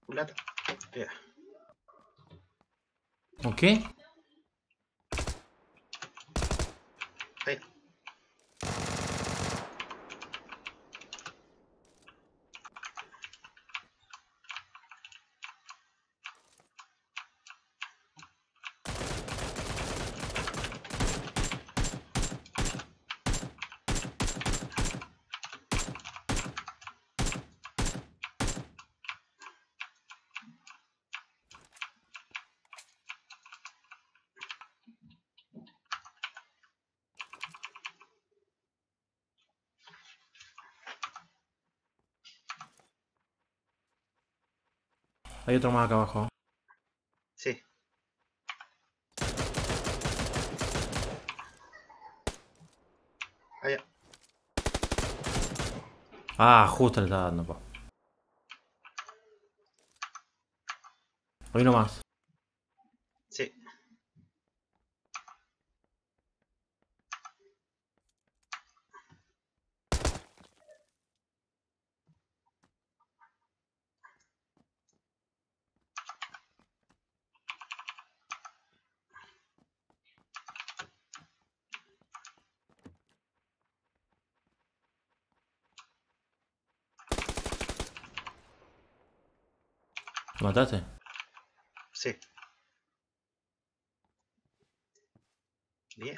A: Culata. Ya.
B: ¿O qué?
A: Ahí.
B: Hay otro más acá abajo.
A: Sí. Allá.
B: Ah, justo le está dando, pa. Hoy no más. ¿Lo mataste?
A: Sí. Bien.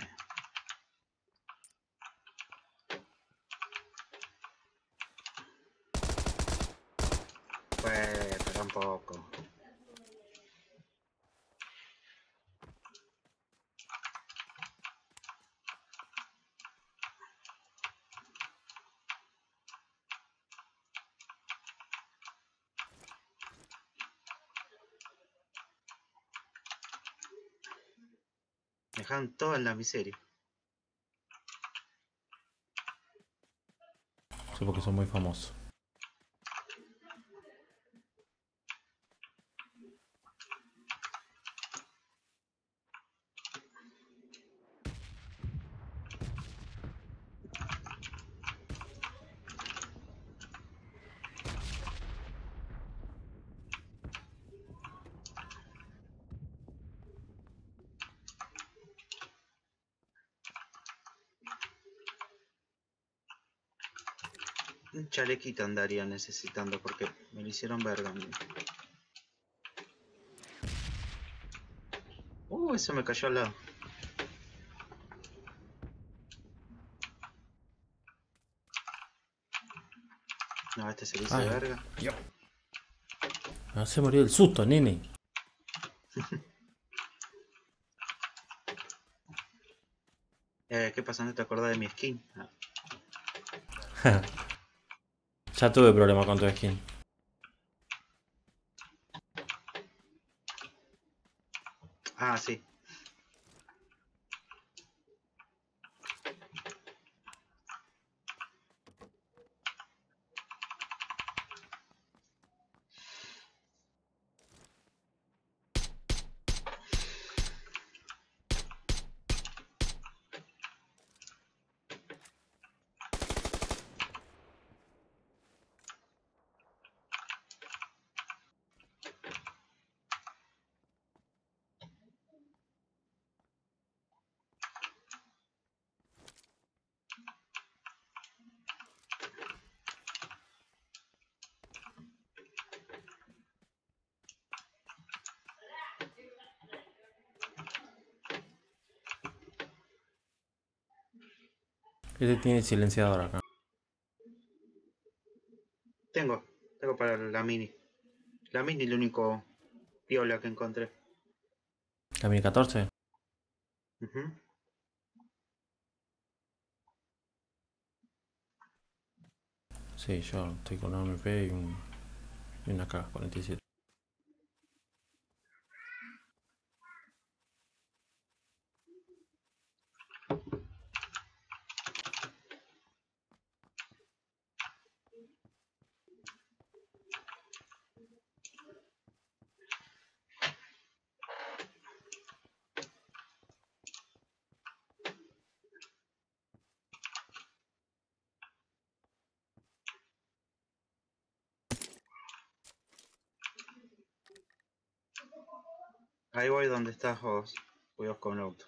A: Pues, pero tampoco. Dejan todo en la miseria.
B: Sí, porque son muy famosos.
A: Un chalequito andaría necesitando porque me lo hicieron verga. mí. Uh, eso me cayó al lado. No, este se
B: Ay.
A: verga.
B: No se murió el susto, nene.
A: Eh, ¿qué pasa? ¿No te acordás de mi skin? Ah,
B: ya tuve problemas con tu skin.
A: Ah, sí.
B: Este tiene silenciador acá.
A: Tengo, tengo para la mini. La mini el único piola que encontré.
B: ¿La Mini 14?
A: Ujú.
B: Sí, yo estoy con una MP y, un, y una K47.
A: Ahí voy donde estás vos. Voy a con el auto.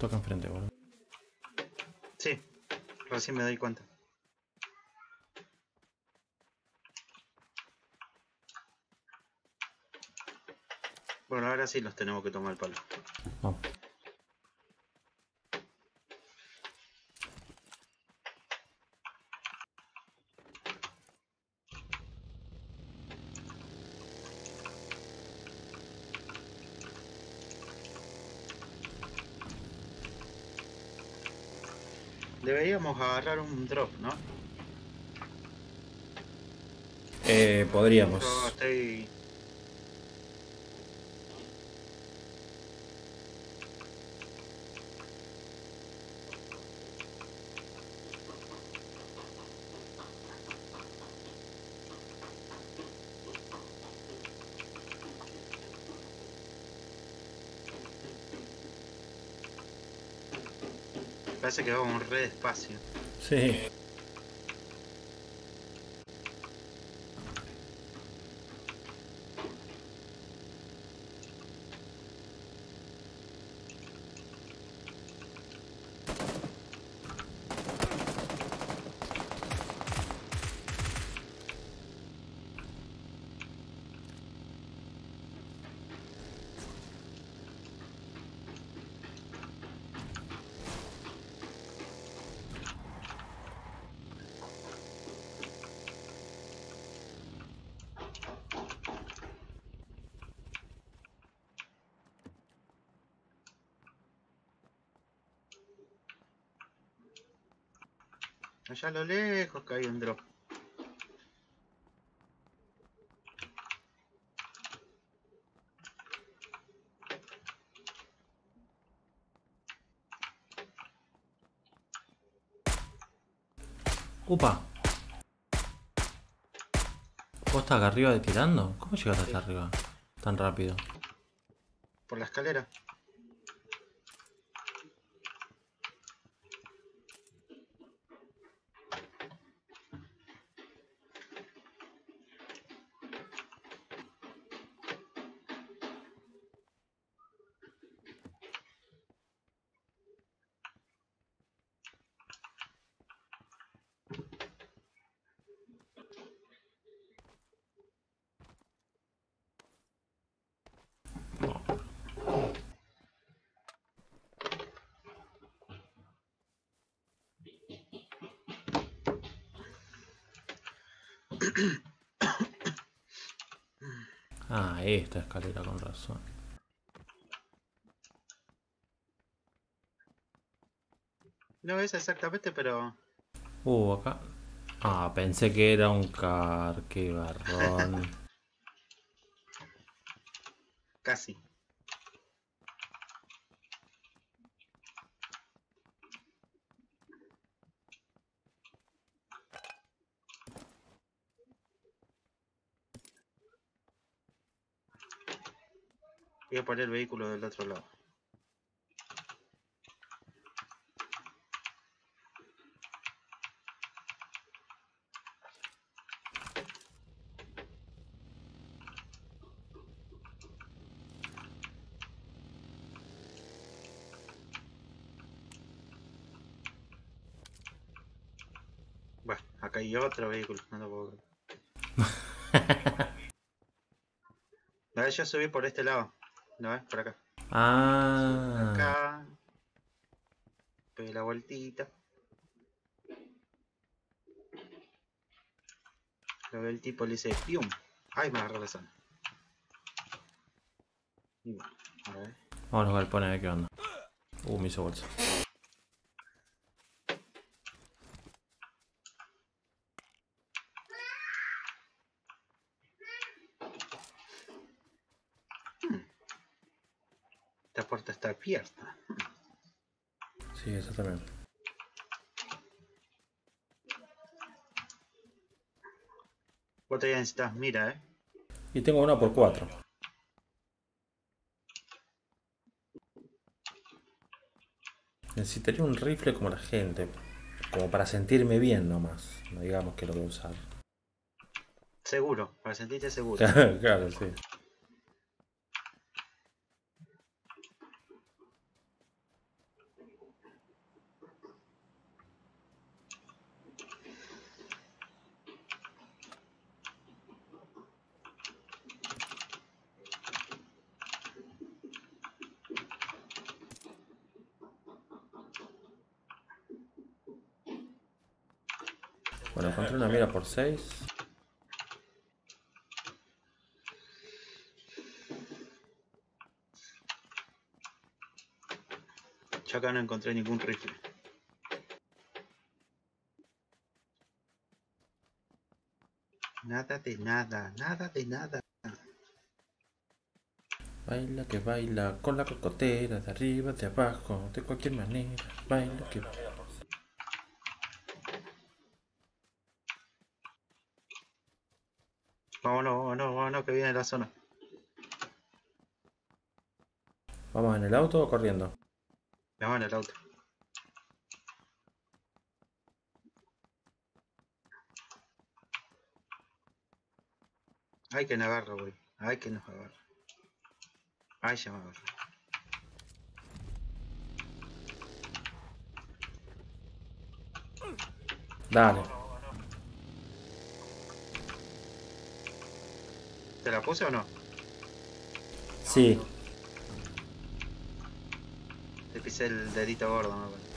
B: Auto acá enfrente, boludo.
A: Sí, recién me doy cuenta. Bueno, ahora sí los tenemos que tomar el palo.
B: Vamos.
A: Deberíamos agarrar un drop, ¿no?
B: Eh, podríamos.
A: Yo estoy... Parece que vamos re despacio.
B: Sí.
A: Allá a lo lejos que hay un drop.
B: Upa. ¿Vos estás acá arriba de tirando? ¿Cómo llegaste hasta arriba? Tan rápido.
A: Por la escalera.
B: Esta escalera con razón.
A: No es exactamente, pero
B: Uh, acá. Ah, pensé que era un car, qué garrón.
A: casi. Poner el vehículo del otro lado. Bueno, acá hay otro vehículo, no lo puedo creer. A ver, yo subí por este lado. ¿No ves? Por acá.
B: Ah,
A: Acá. Pegué la vueltita. Lo ve el tipo le dice ¡Pium! ¡Ay, me agarró la zona! Y bueno, a ver.
B: vamos a los galpones a ver qué onda. Uh, me hizo bolsa.
A: Esta abierta.
B: Sí, también.
A: Vos todavía necesitas mira, eh.
B: Y tengo una por cuatro. Necesitaría un rifle como la gente. Como para sentirme bien nomás. No digamos que lo voy a usar.
A: Seguro, para sentirte seguro.
B: claro, sí. Bueno, encontré una mira por 6.
A: Yo acá no encontré ningún rifle. Nada de nada, nada de nada.
B: Baila que baila con la cocotera, de arriba, de abajo, de cualquier manera. Baila que baila.
A: Vámonos, vámonos, vámonos, que viene la zona.
B: ¿Vamos en el auto o corriendo?
A: Vamos en el auto. Ay, que nos agarra, güey. Ay, que nos agarra. Ay, ya me agarra.
B: Dale.
A: ¿Te la puse o no?
B: Sí.
A: Te pisé el dedito gordo, ¿no?
B: Hay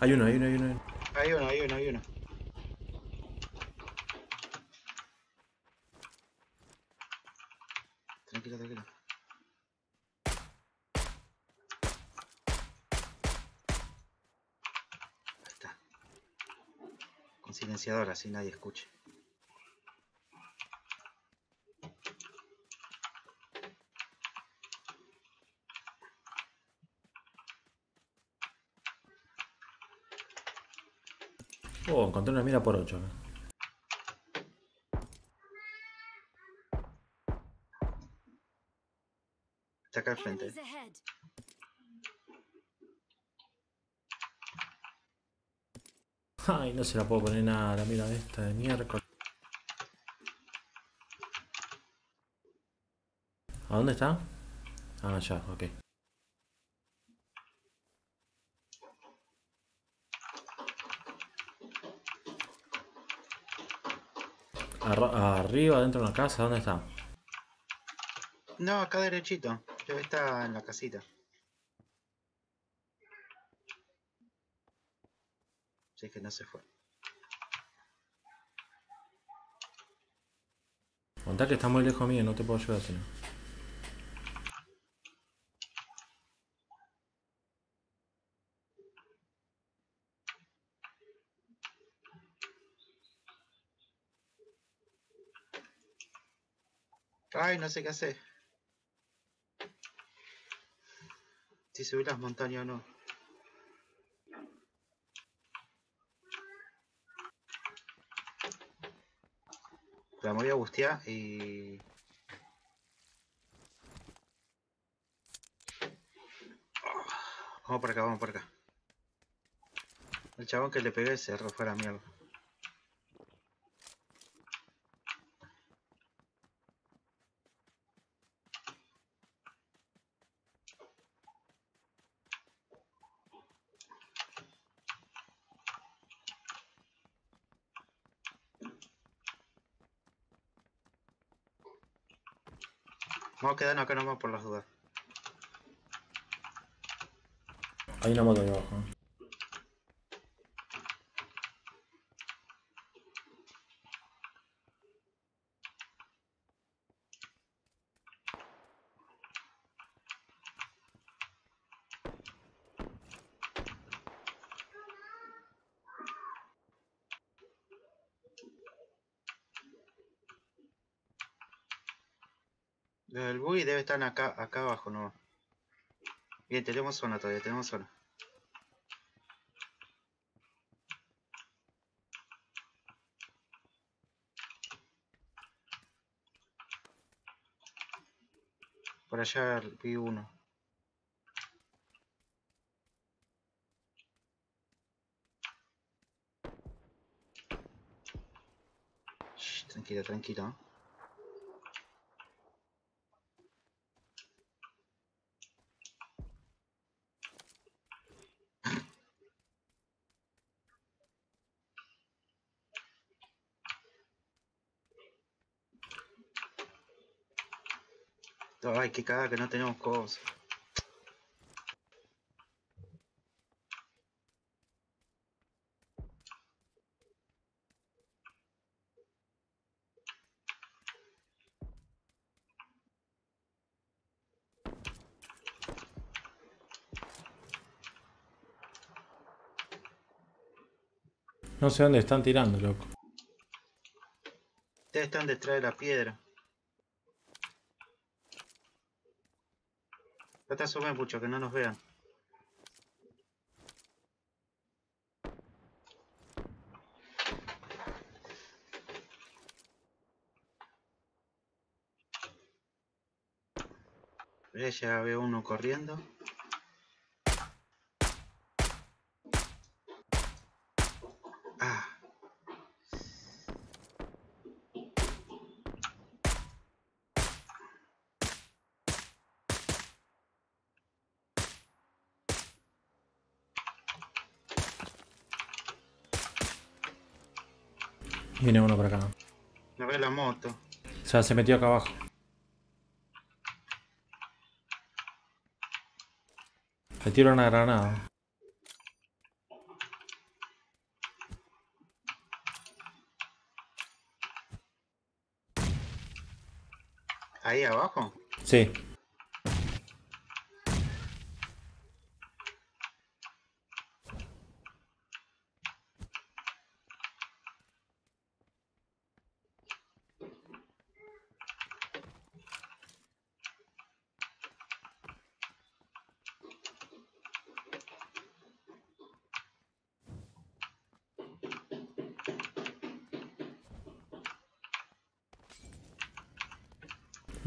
B: hay uno, hay uno. hay uno.
A: Hay uno, hay uno, hay uno. Tranquilo, tranquilo. Ahí está. Con silenciador, así nadie escuche.
B: Oh, encontré una mira por 8.
A: Está acá al frente.
B: Ay, no se la puedo poner nada, la mira esta de miércoles. ¿A dónde está? Ah, ya, ok. Arriba, dentro de una casa, ¿dónde está?
A: No, acá derechito. Debe estar en la casita. Si es que no se fue.
B: Contá que está muy lejos mío, no te puedo ayudar si no.
A: Sé qué hacer. Si subir las montañas o no. La voy a bustear y... Vamos por acá, vamos por acá. El chabón que le pegué se fue a la mierda. Vamos a quedarnos acá nomás por las dudas.
B: Hay una moto ahí abajo. ¿eh?
A: El buggy debe estar acá, acá abajo, no. Bien, tenemos zona todavía, tenemos zona. Por allá vi uno. Shh, tranquilo, tranquilo. ¿eh? Ay, qué cagada que no tenemos cosas.
B: No sé dónde están tirando, loco.
A: Ustedes están detrás de la piedra. Te asomes mucho, que no nos vean. Ya veo uno corriendo. Ah.
B: Viene uno por acá.
A: No veo la moto.
B: O sea, se metió acá abajo. Le tiro una granada.
A: Ahí abajo.
B: Sí.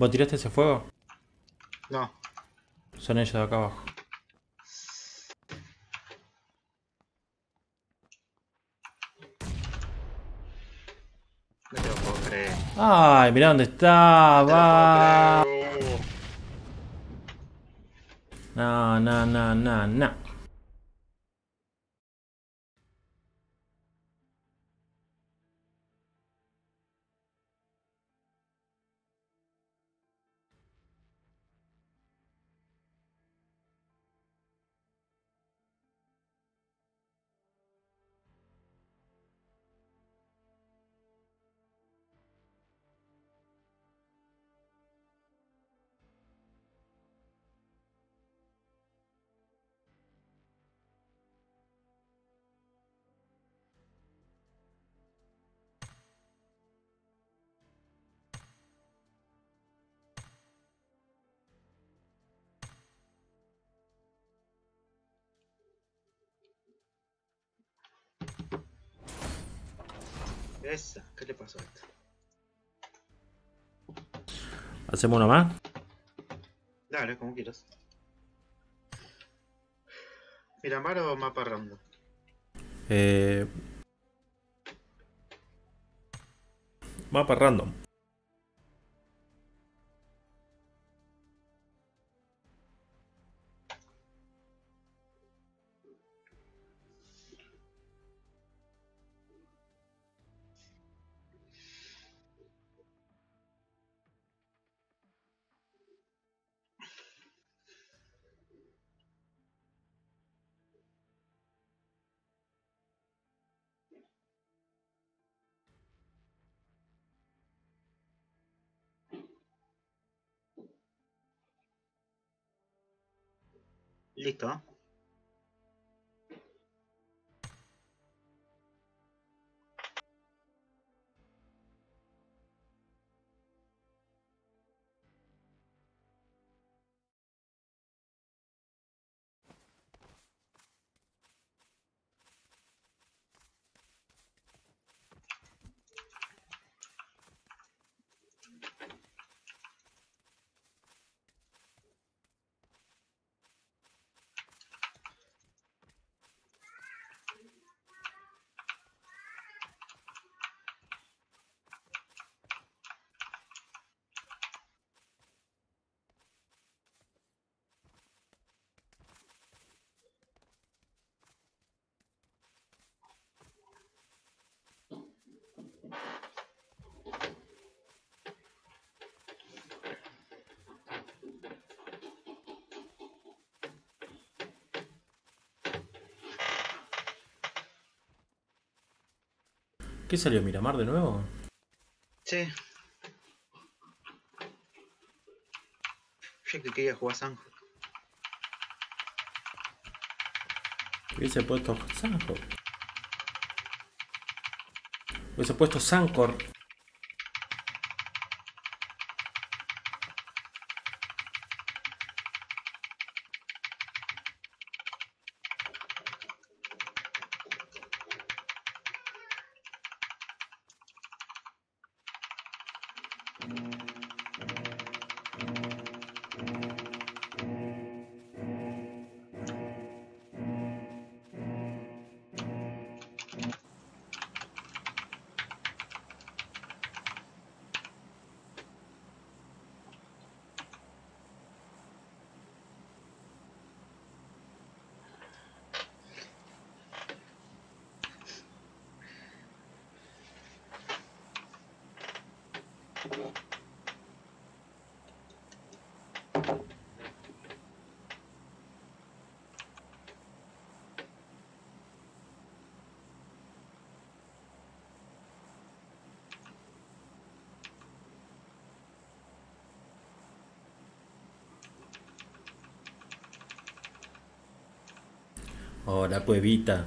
B: ¿Vos tiraste ese fuego?
A: No.
B: Son ellos de acá abajo.
A: No te lo puedo creer.
B: Ay, mirá dónde está.
A: No
B: Va. No, no, no, no, no. ¿Hacemos una más?
A: Dale, como quieras. Miramar o mapa random.
B: Eh, mapa random.
A: Listo.
B: ¿Qué salió Miramar de nuevo?
A: Sí. Yo que quería jugar Sanjo.
B: Hubiese puesto Sancor. Hubiese puesto Sancor. La cuevita.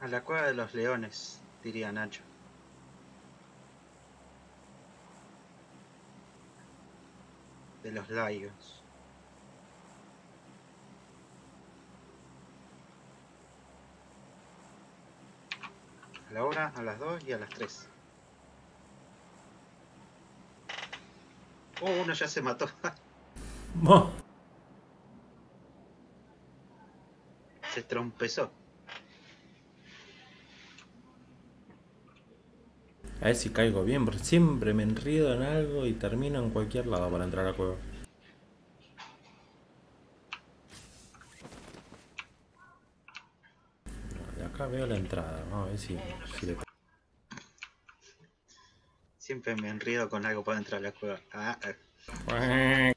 A: A la cueva de los leones, diría Nacho. De los Lions. A la una, a las dos y a las tres. Oh, uno ya se mató. Trompezó.
B: A ver si caigo bien, porque siempre me enriedo en algo y termino en cualquier lado para entrar a la cueva. De acá veo la entrada, vamos a ver si, si le...
A: Siempre me enriedo con algo para entrar a la cueva. Ah.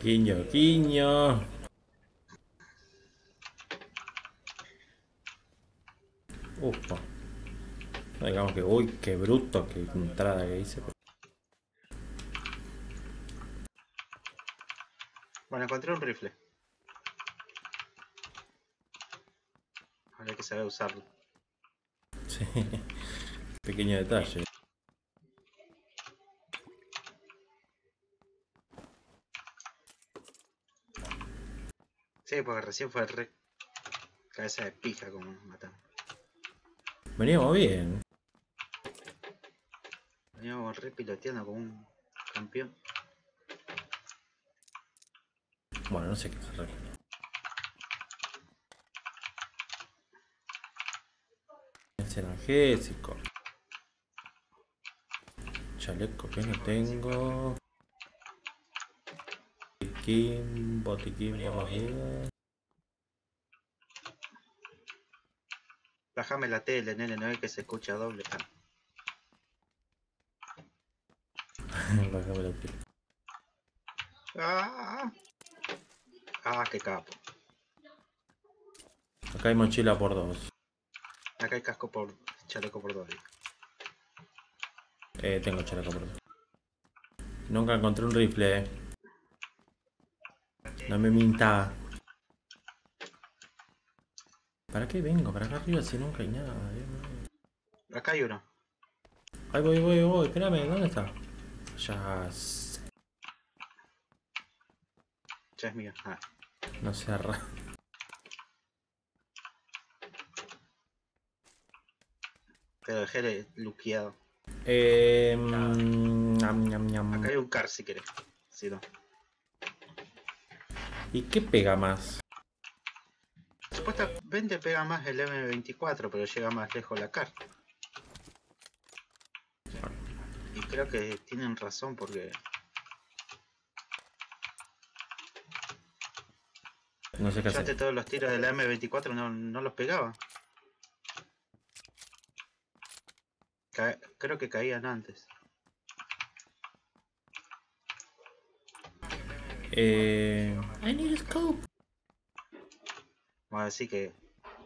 B: Quiño, quiño. Ufa. No digamos que, uy, qué bruto, qué entrada que hice.
A: Bueno, encontré un rifle. Ahora que saber usarlo.
B: Sí. Pequeño detalle.
A: Sí, porque recién fue re. Cabeza de pija como nos matamos.
B: Veníamos bien.
A: Veníamos re piloteando como un campeón.
B: Bueno, no sé qué hacer. Es analgésico. Chaleco que no tengo. Botiquín, botiquín días.
A: Bájame la tele, nene, no es que se escucha doble.
B: Bájame la tele.
A: Ah, ah, qué capo.
B: Acá hay mochila por dos.
A: Acá hay casco por. chaleco por doble.
B: Eh, tengo chaleco por dos. Nunca encontré un rifle, eh. No me minta. ¿Para qué vengo? ¿Para acá arriba si nunca hay nada?
A: Acá hay uno.
B: Ahí voy, voy, voy. Espérame, ¿dónde está? Ya sé.
A: Ya es mío. Ah,
B: No se arra.
A: te lo dejé luqueado.
B: Eh, mm.
A: Acá hay un car si querés. Si no.
B: ¿Y qué pega más?
A: Supuestamente pega más el M24, pero llega más lejos la car. Y creo que tienen razón porque
B: No sé qué
A: yo antes
B: hacer.
A: todos los tiros de la M24 no, no los pegaba. Ca- creo que caían antes.
B: Eh, I need a scope.
A: Vamos a decir que,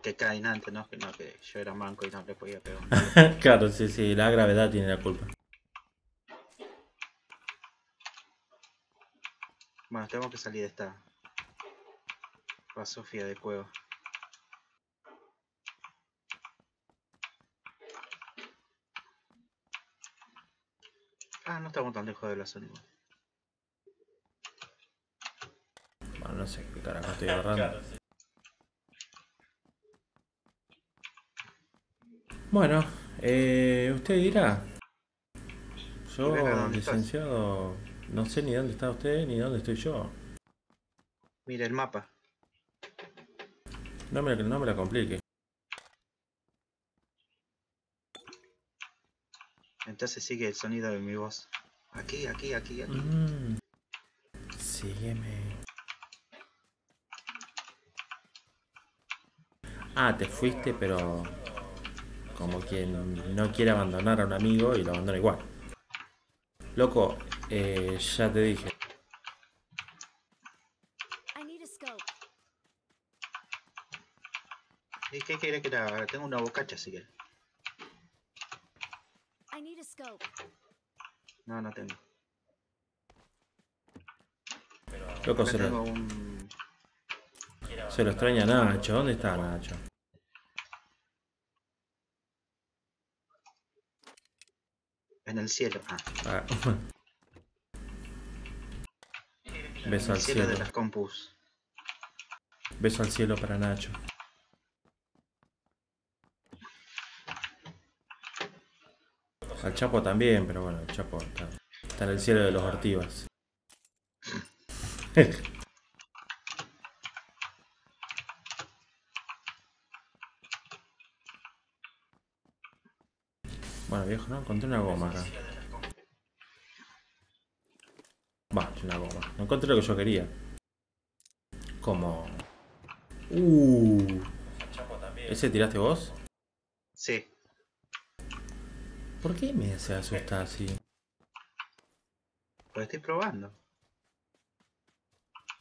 A: que caen antes, ¿no? Que no, que yo era manco y no le podía pegar.
B: claro, sí, sí, la gravedad tiene la culpa.
A: Bueno, tenemos que salir de esta Sofía de cueva. Ah, no estamos tan lejos de la zona igual.
B: Bueno, no sé qué carajo estoy agarrando. Bueno, eh, usted dirá. Yo, licenciado, no sé ni dónde está usted ni dónde estoy yo.
A: Mira el mapa.
B: No me, no me la complique.
A: Entonces sigue el sonido de mi voz. Aquí, aquí, aquí, aquí.
B: Mm, sígueme. Ah, te fuiste, pero como quien no quiere abandonar a un amigo y lo abandona igual. Loco, eh, ya te dije.
C: I need a scope.
A: ¿Y qué quiere que la haga? Tengo una bocacha si quiere.
C: I need a scope.
A: No, no tengo.
B: Loco, se
A: tengo
B: lo,
A: un.
B: Se lo extraña Nacho. ¿Dónde está Nacho?
A: En el cielo. Ah,
B: Ah. Beso al
A: el cielo de las compus.
B: Beso al cielo para Nacho. Al Chapo también, pero bueno, el Chapo está, está en el cielo de los ortivas. bueno, viejo, no encontré una goma acá. Va, una goma. No encontré lo que yo quería. Como. Uh. ¿Ese tiraste vos?
A: Sí.
B: ¿Por qué me se asusta así?
A: Pues estoy probando.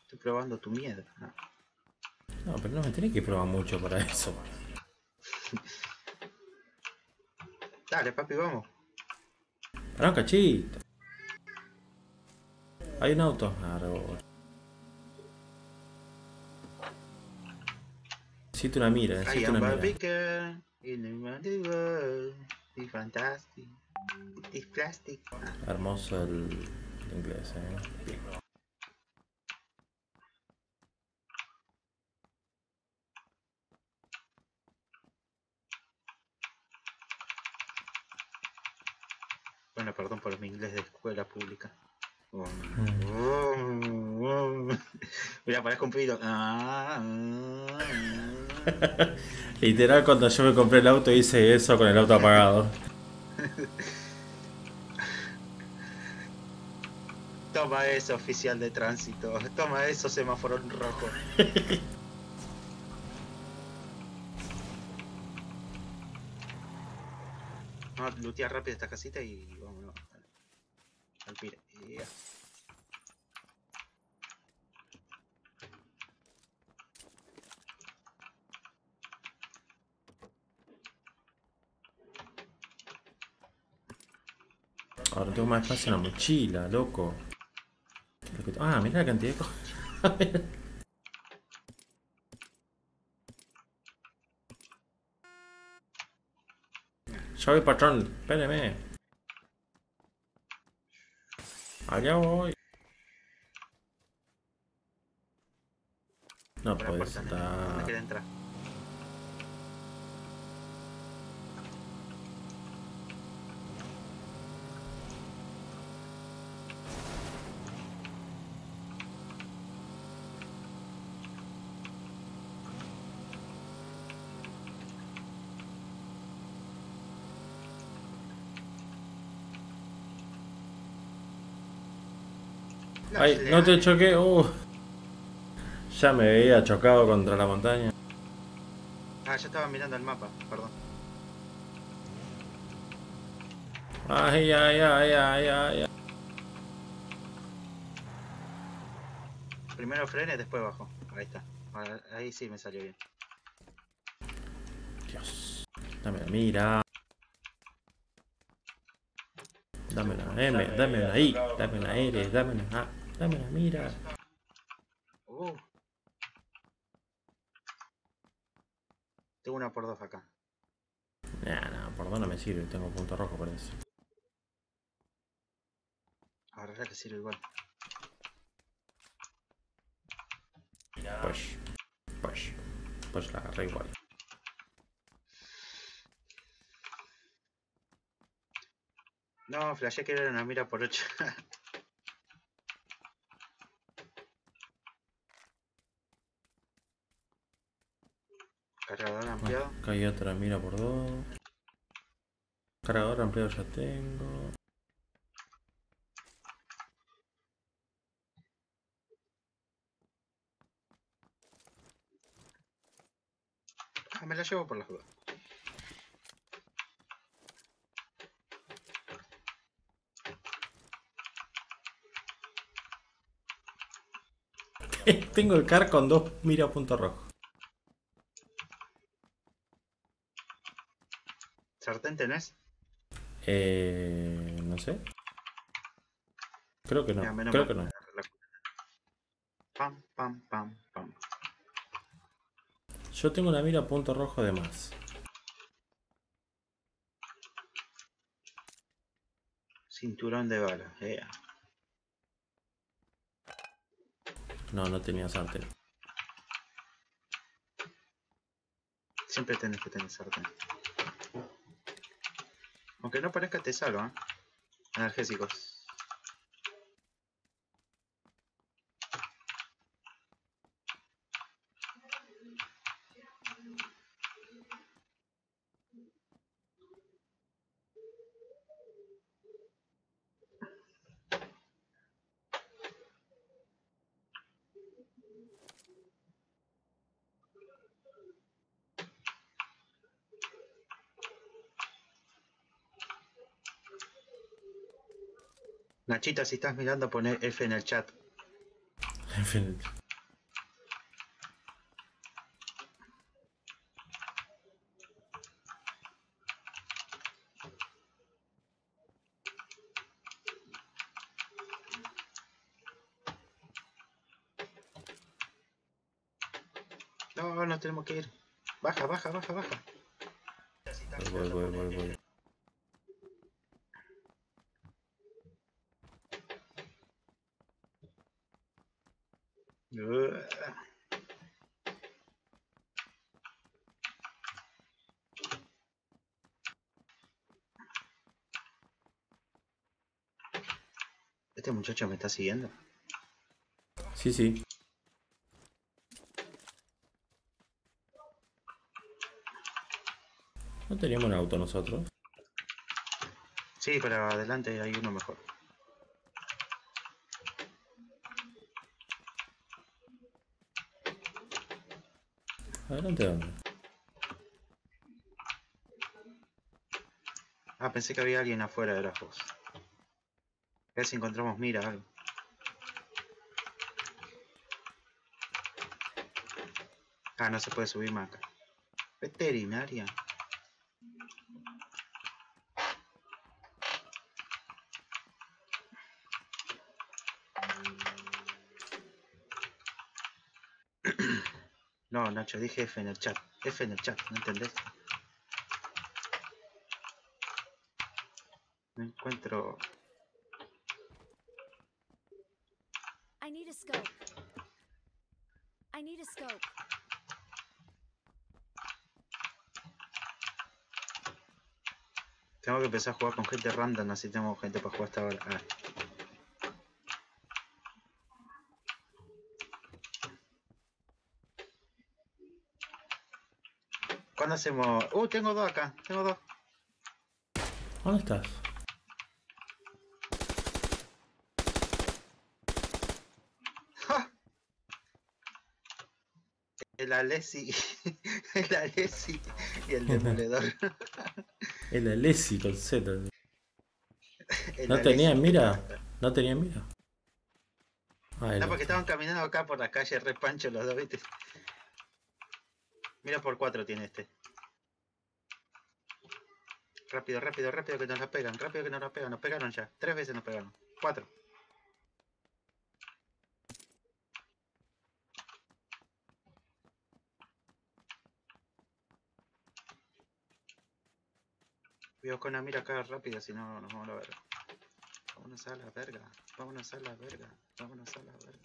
A: Estoy probando tu miedo. Ah.
B: No, pero no me tenés que probar mucho para eso.
A: Dale, papi, vamos.
B: Pará un cachito. Hay un auto. Árbol. Necesito una mira, necesito una mira.
A: fantastic. It's plastic. Ah,
B: Hermoso el inglés, eh.
A: Bueno, perdón por mi inglés de escuela pública. Oh, oh, oh. Mira, parezco un pito. Ah, ah, ah.
B: Literal, cuando yo me compré el auto hice eso con el auto apagado.
A: Toma eso, oficial de tránsito. Toma eso, semáforo en rojo. a lootear rápido esta casita y vámonos. Al. Ya.
B: Ahora tengo más espacio en la mochila, loco. ¿Qué es lo que- Ah, mira la cantidad de cosas. Voy, patrón, espéreme. Allá voy. No.
A: ¿Dónde
B: estar. Ay, no te choqué. Uh. Ya me veía chocado contra la montaña.
A: Ah, yo estaba mirando el mapa, perdón.
B: Ay, ay, ay, ay, ay. ay.
A: Primero frene, después bajo. Ahí está. Ah, Ahí sí me salió bien.
B: Dios. Dame la mira. Dame la M, dame la I, dame la R, dame la A, dame la mira.
A: Uh. Tengo una por dos acá.
B: Nah, no, por dos no me sirve, tengo punto rojo por eso.
A: Ahora ya que sirve igual.
B: Pues, pues, pues la agarré igual.
A: No, flashé que era una mira por 8. Cargador ampliado.
B: Acá hay otra mira por dos. Cargador ampliado ya tengo.
A: Ah, me la llevo por las dudas.
B: tengo el car con dos mira punto rojo.
A: ¿Sartén tenés?
B: Eh, no sé. Creo que no,
A: Ya,
B: creo que no.
A: Pam, pam, pam, pam.
B: Yo tengo una mira punto rojo de más.
A: Cinturón de balas. ea.
B: No, no tenía sartén.
A: Siempre tenés que tener sartén. Aunque no parezca te salva. ¿eh? Analgésicos. Nachita, si estás mirando, pone F en el chat.
B: En fin.
A: No, no tenemos que ir. Baja, baja, baja, baja.
B: Voy, voy, voy, voy.
A: ¿Este muchacho me está siguiendo?
B: Sí, sí. ¿No teníamos un auto nosotros?
A: Sí, pero adelante hay uno mejor.
B: ¿Adelante dónde?
A: Ah, pensé que había alguien afuera de las vos. A ver si encontramos mira algo. Ah, no se puede subir más acá. Veterinaria. No, Nacho, dije F en el chat. F en el chat, ¿no entendés? No encuentro...
C: I need a scope. I need a scope.
A: Empezar a jugar con gente random, así tengo gente para jugar hasta ahora. Ah. ¿Cuándo hacemos? Uh, tengo dos acá, tengo dos.
B: ¿Dónde estás?
A: ¡Ja! El Alessi, el Alessi y el demoledor.
B: El Alessi con Z.
A: El
B: ¿No
A: Alessi.
B: tenían mira? ¿No tenían mira? Ah,
A: No, porque estaban caminando acá por la calle, re pancho los dos, ¿viste? Mira por cuatro tiene este. Rápido, rápido, rápido que nos la pegan, rápido que nos la pegan, nos pegaron ya. Tres veces nos pegaron. Cuatro. Cuidado con la mira acá rápido, si no nos vamos a la verga. Vámonos a la verga, vámonos a la verga, vámonos a la verga.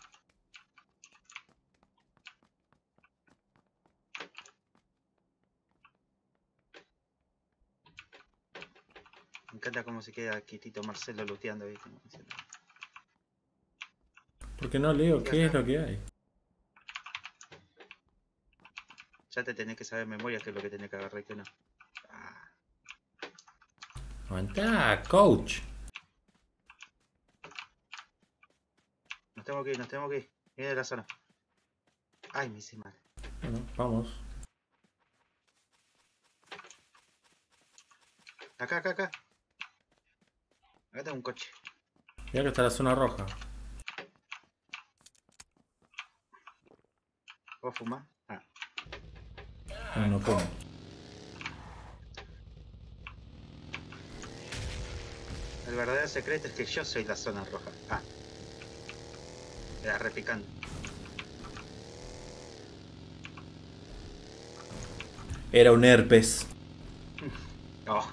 A: Me encanta cómo se queda quietito Marcelo luteando ahí. como diciendo,
B: Porque no leo qué es lo que hay.
A: Ya te tenés que saber memoria qué es lo que tenés que agarrar y qué no. Ah,
B: Aguantá, coach.
A: nos tenemos que ir, nos tenemos que ir. Viene de la zona. Ay, me hice mal.
B: Bueno, vamos.
A: Acá, acá, acá. Acá tengo un coche.
B: Mira que está la zona roja.
A: ¿Vos fumás? Ah.
B: No, no puedo.
A: El verdadero secreto es que yo soy la zona roja. Ah. Era repicando.
B: Era un herpes.
A: Oh,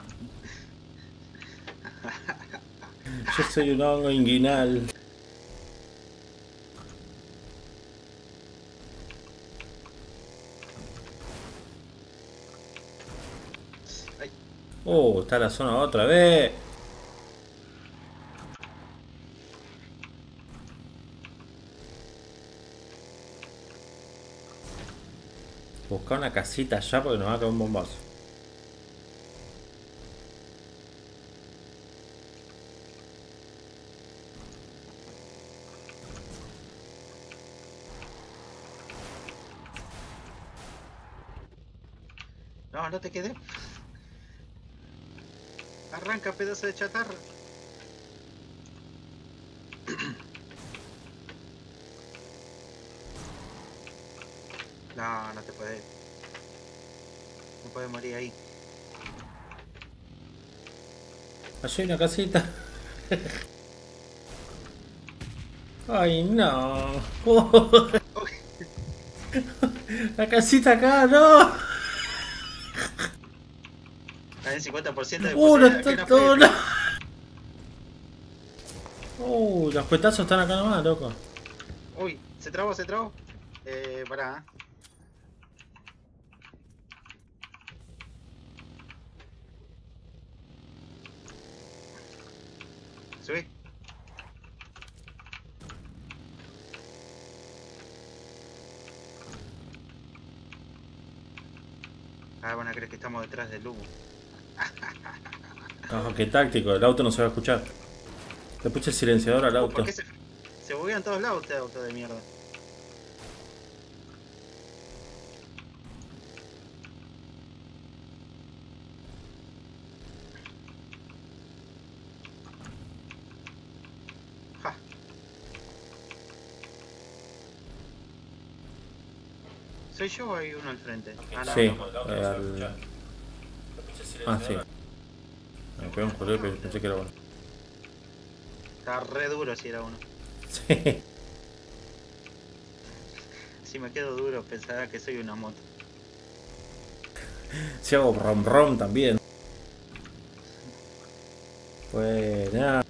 B: Yo soy un hongo inguinal. Oh, está la zona otra vez. Busca una casita allá porque nos va a caer un bombazo.
A: no, no te quedé. Arranca, pedazo de chatarra. No, no te puedes. Ahí.
B: Allí hay una casita. Ay, no. La casita acá, no.
A: Hay un 50% de
B: Uh, no está
A: no
B: todo. no. Uh, los petazos están acá nomás, loco.
A: Uy, se trabó, se trabó. Eh, pará. Subí. Creer que estamos detrás del humo.
B: Ah, qué táctico, el auto no se va a escuchar. Le puse el silenciador al auto.
A: ¿Por qué se, se buguean todos lados este auto de mierda? ¿Soy yo o hay uno al frente? Ah, no,
B: Sí,
A: no.
B: eh, al- Ah, sí. Me pegó un color, pero pensé que era bueno.
A: Está re duro si era uno.
B: Sí.
A: Si me quedo duro pensará que soy una moto.
B: Si hago rom rom también. Pues nada.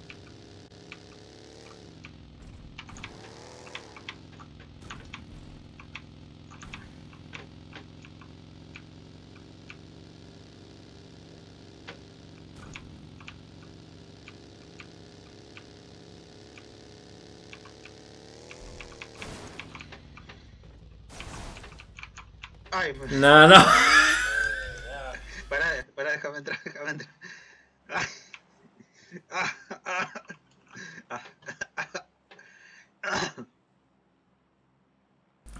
A: Ay, me-
B: No, no.
A: Pará, pará, déjame entrar, déjame entrar. Ah, ah, ah, ah, ah.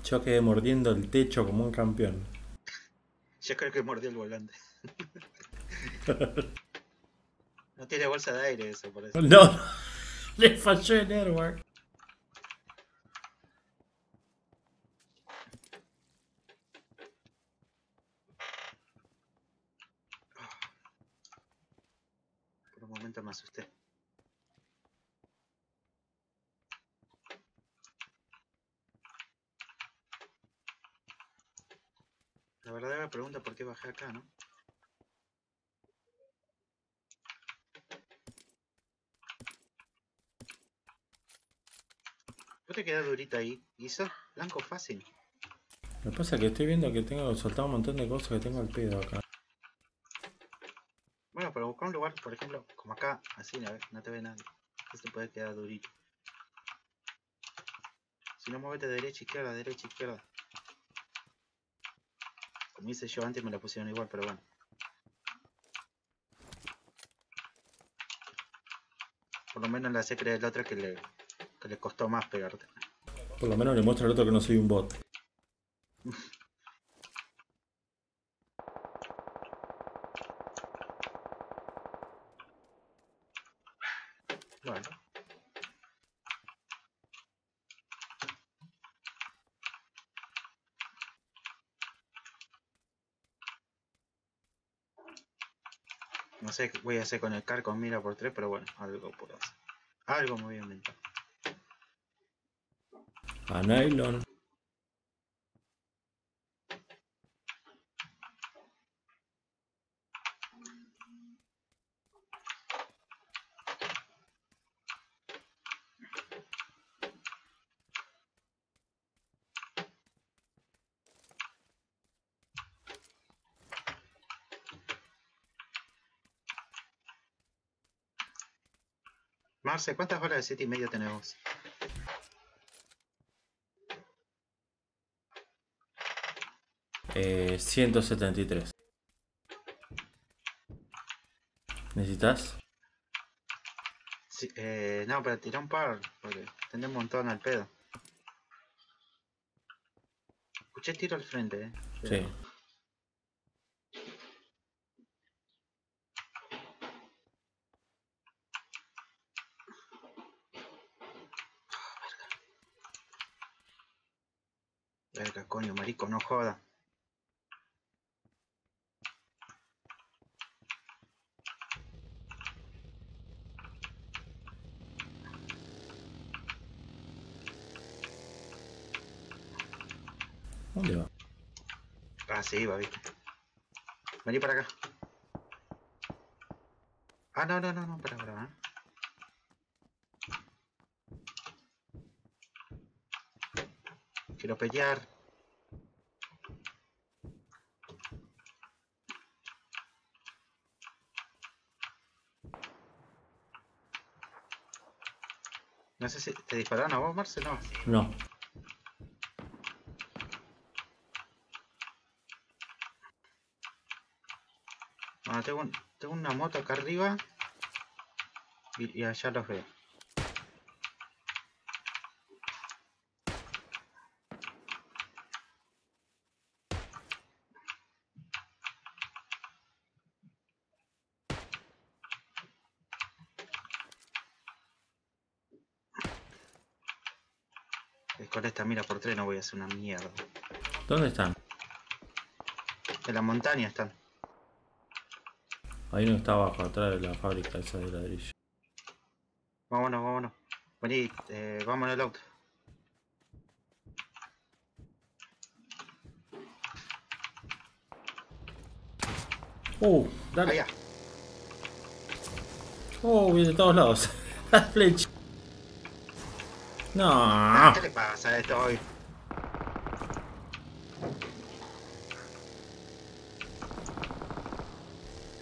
B: Yo quedé mordiendo el techo como un campeón.
A: Yo creo que mordió el volante. No tiene bolsa de aire eso, por eso.
B: No, le falló el airbag.
A: Por un momento me asusté. La verdadera pregunta por qué bajé acá, ¿no? ¿No te queda durita ahí? ¿Guiso? Blanco fácil.
B: Lo que pasa es que estoy viendo que tengo soltado un montón de cosas que tengo al pedo acá.
A: Un lugar, por ejemplo, como acá, así, no te ve nadie. Este puede quedar durito. Si no, muévete derecha, izquierda, derecha, izquierda. Como hice yo antes, me la pusieron igual, pero bueno. Por lo menos la sé creer la otra que le, que le costó más pegarte.
B: Por lo menos le muestro al otro que no soy un bot.
A: Bueno. No sé qué voy a hacer con el car con mira por tres, pero bueno, algo puedo hacer. Algo a inventar.
B: A nylon.
A: Marce, ¿cuántas horas de siete y medio tenemos?
B: Eh, 173. ¿Necesitas?
A: Sí, eh, no, pero tira un par, porque tenés un montón al pedo. Escuché tiro al frente, eh.
B: Sí.
A: pero- marico, no joda.
B: ¿Dónde va?
A: Ah, sí, va, viste. Vení para acá. Ah, no, no, no, no, para, para. ¿eh? Quiero pelear. No sé si te dispararon a vos, Marce, no.
B: No.
A: Bueno, tengo, un- tengo una moto acá arriba. Y, y allá los veo. Eh, Con esta mira por tres no voy a hacer una mierda.
B: ¿Dónde están?
A: En la montaña están.
B: Ahí no está abajo, atrás de la fábrica esa de ladrillo.
A: Vámonos, vámonos. Vení, eh, vámonos al auto.
B: Uh, dale.
A: Allá.
B: Oh, viene de todos lados. La flecha. No.
A: ¿Qué le pasa a esto hoy?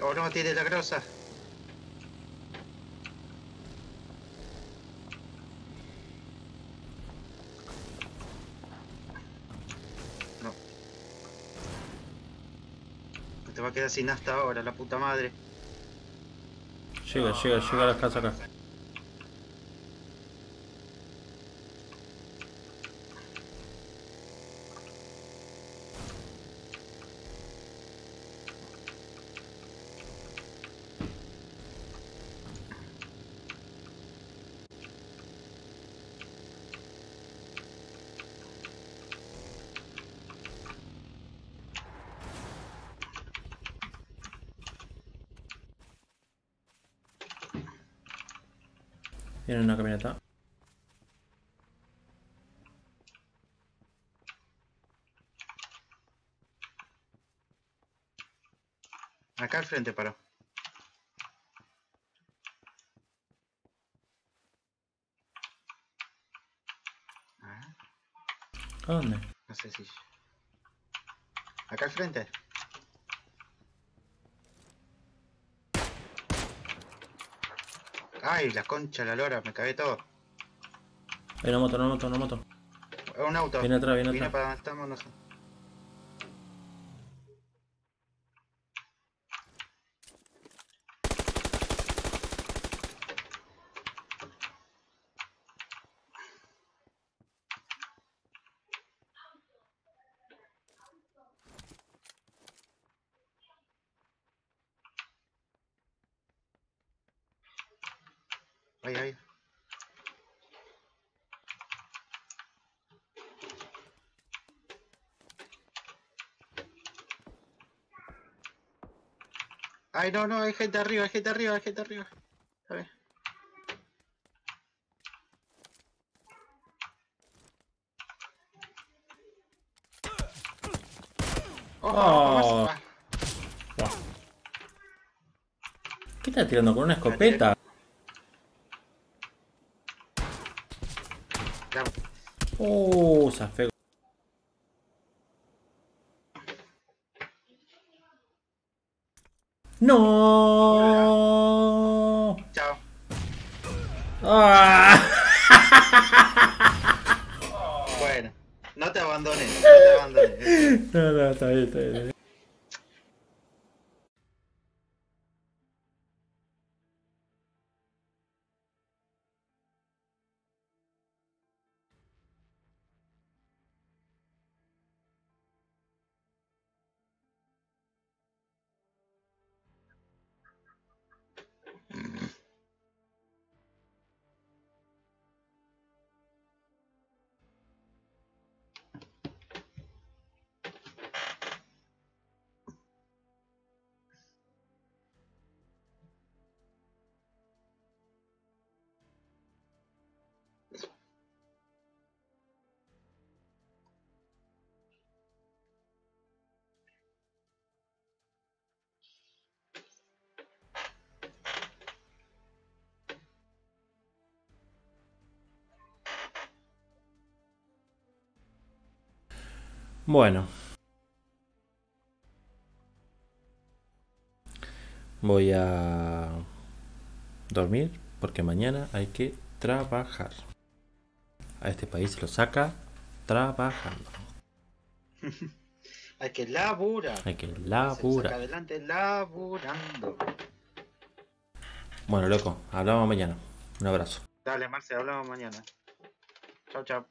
A: Oh no, tiene la grosa. No. Te va a quedar sin hasta ahora, la puta madre.
B: Llega, llega, llega a la casa acá. Viene una camioneta.
A: Acá al frente paró. Ah,
B: ¿A dónde?
A: no sé si. Acá al frente. Ay, la concha, de la lora, me cagué todo.
B: Hay una moto, una moto, una moto.
A: Un auto.
B: Viene atrás, viene
A: Viene
B: atrás.
A: para donde estamos, no sé. Ahí, ahí. Ay, no, no, hay gente arriba, hay gente arriba, hay gente arriba. A ver. Oh,
B: Oh.
A: ah,
B: ¿Qué estás tirando con una escopeta?
A: Bueno.
B: Voy a dormir porque mañana hay que trabajar. A este país se lo saca trabajando.
A: Hay que laburar.
B: Hay que
A: Se
B: laburar.
A: adelante laburando.
B: Bueno, loco, hablamos mañana. Un abrazo.
A: Dale, Marce, hablamos mañana. Chao, chao.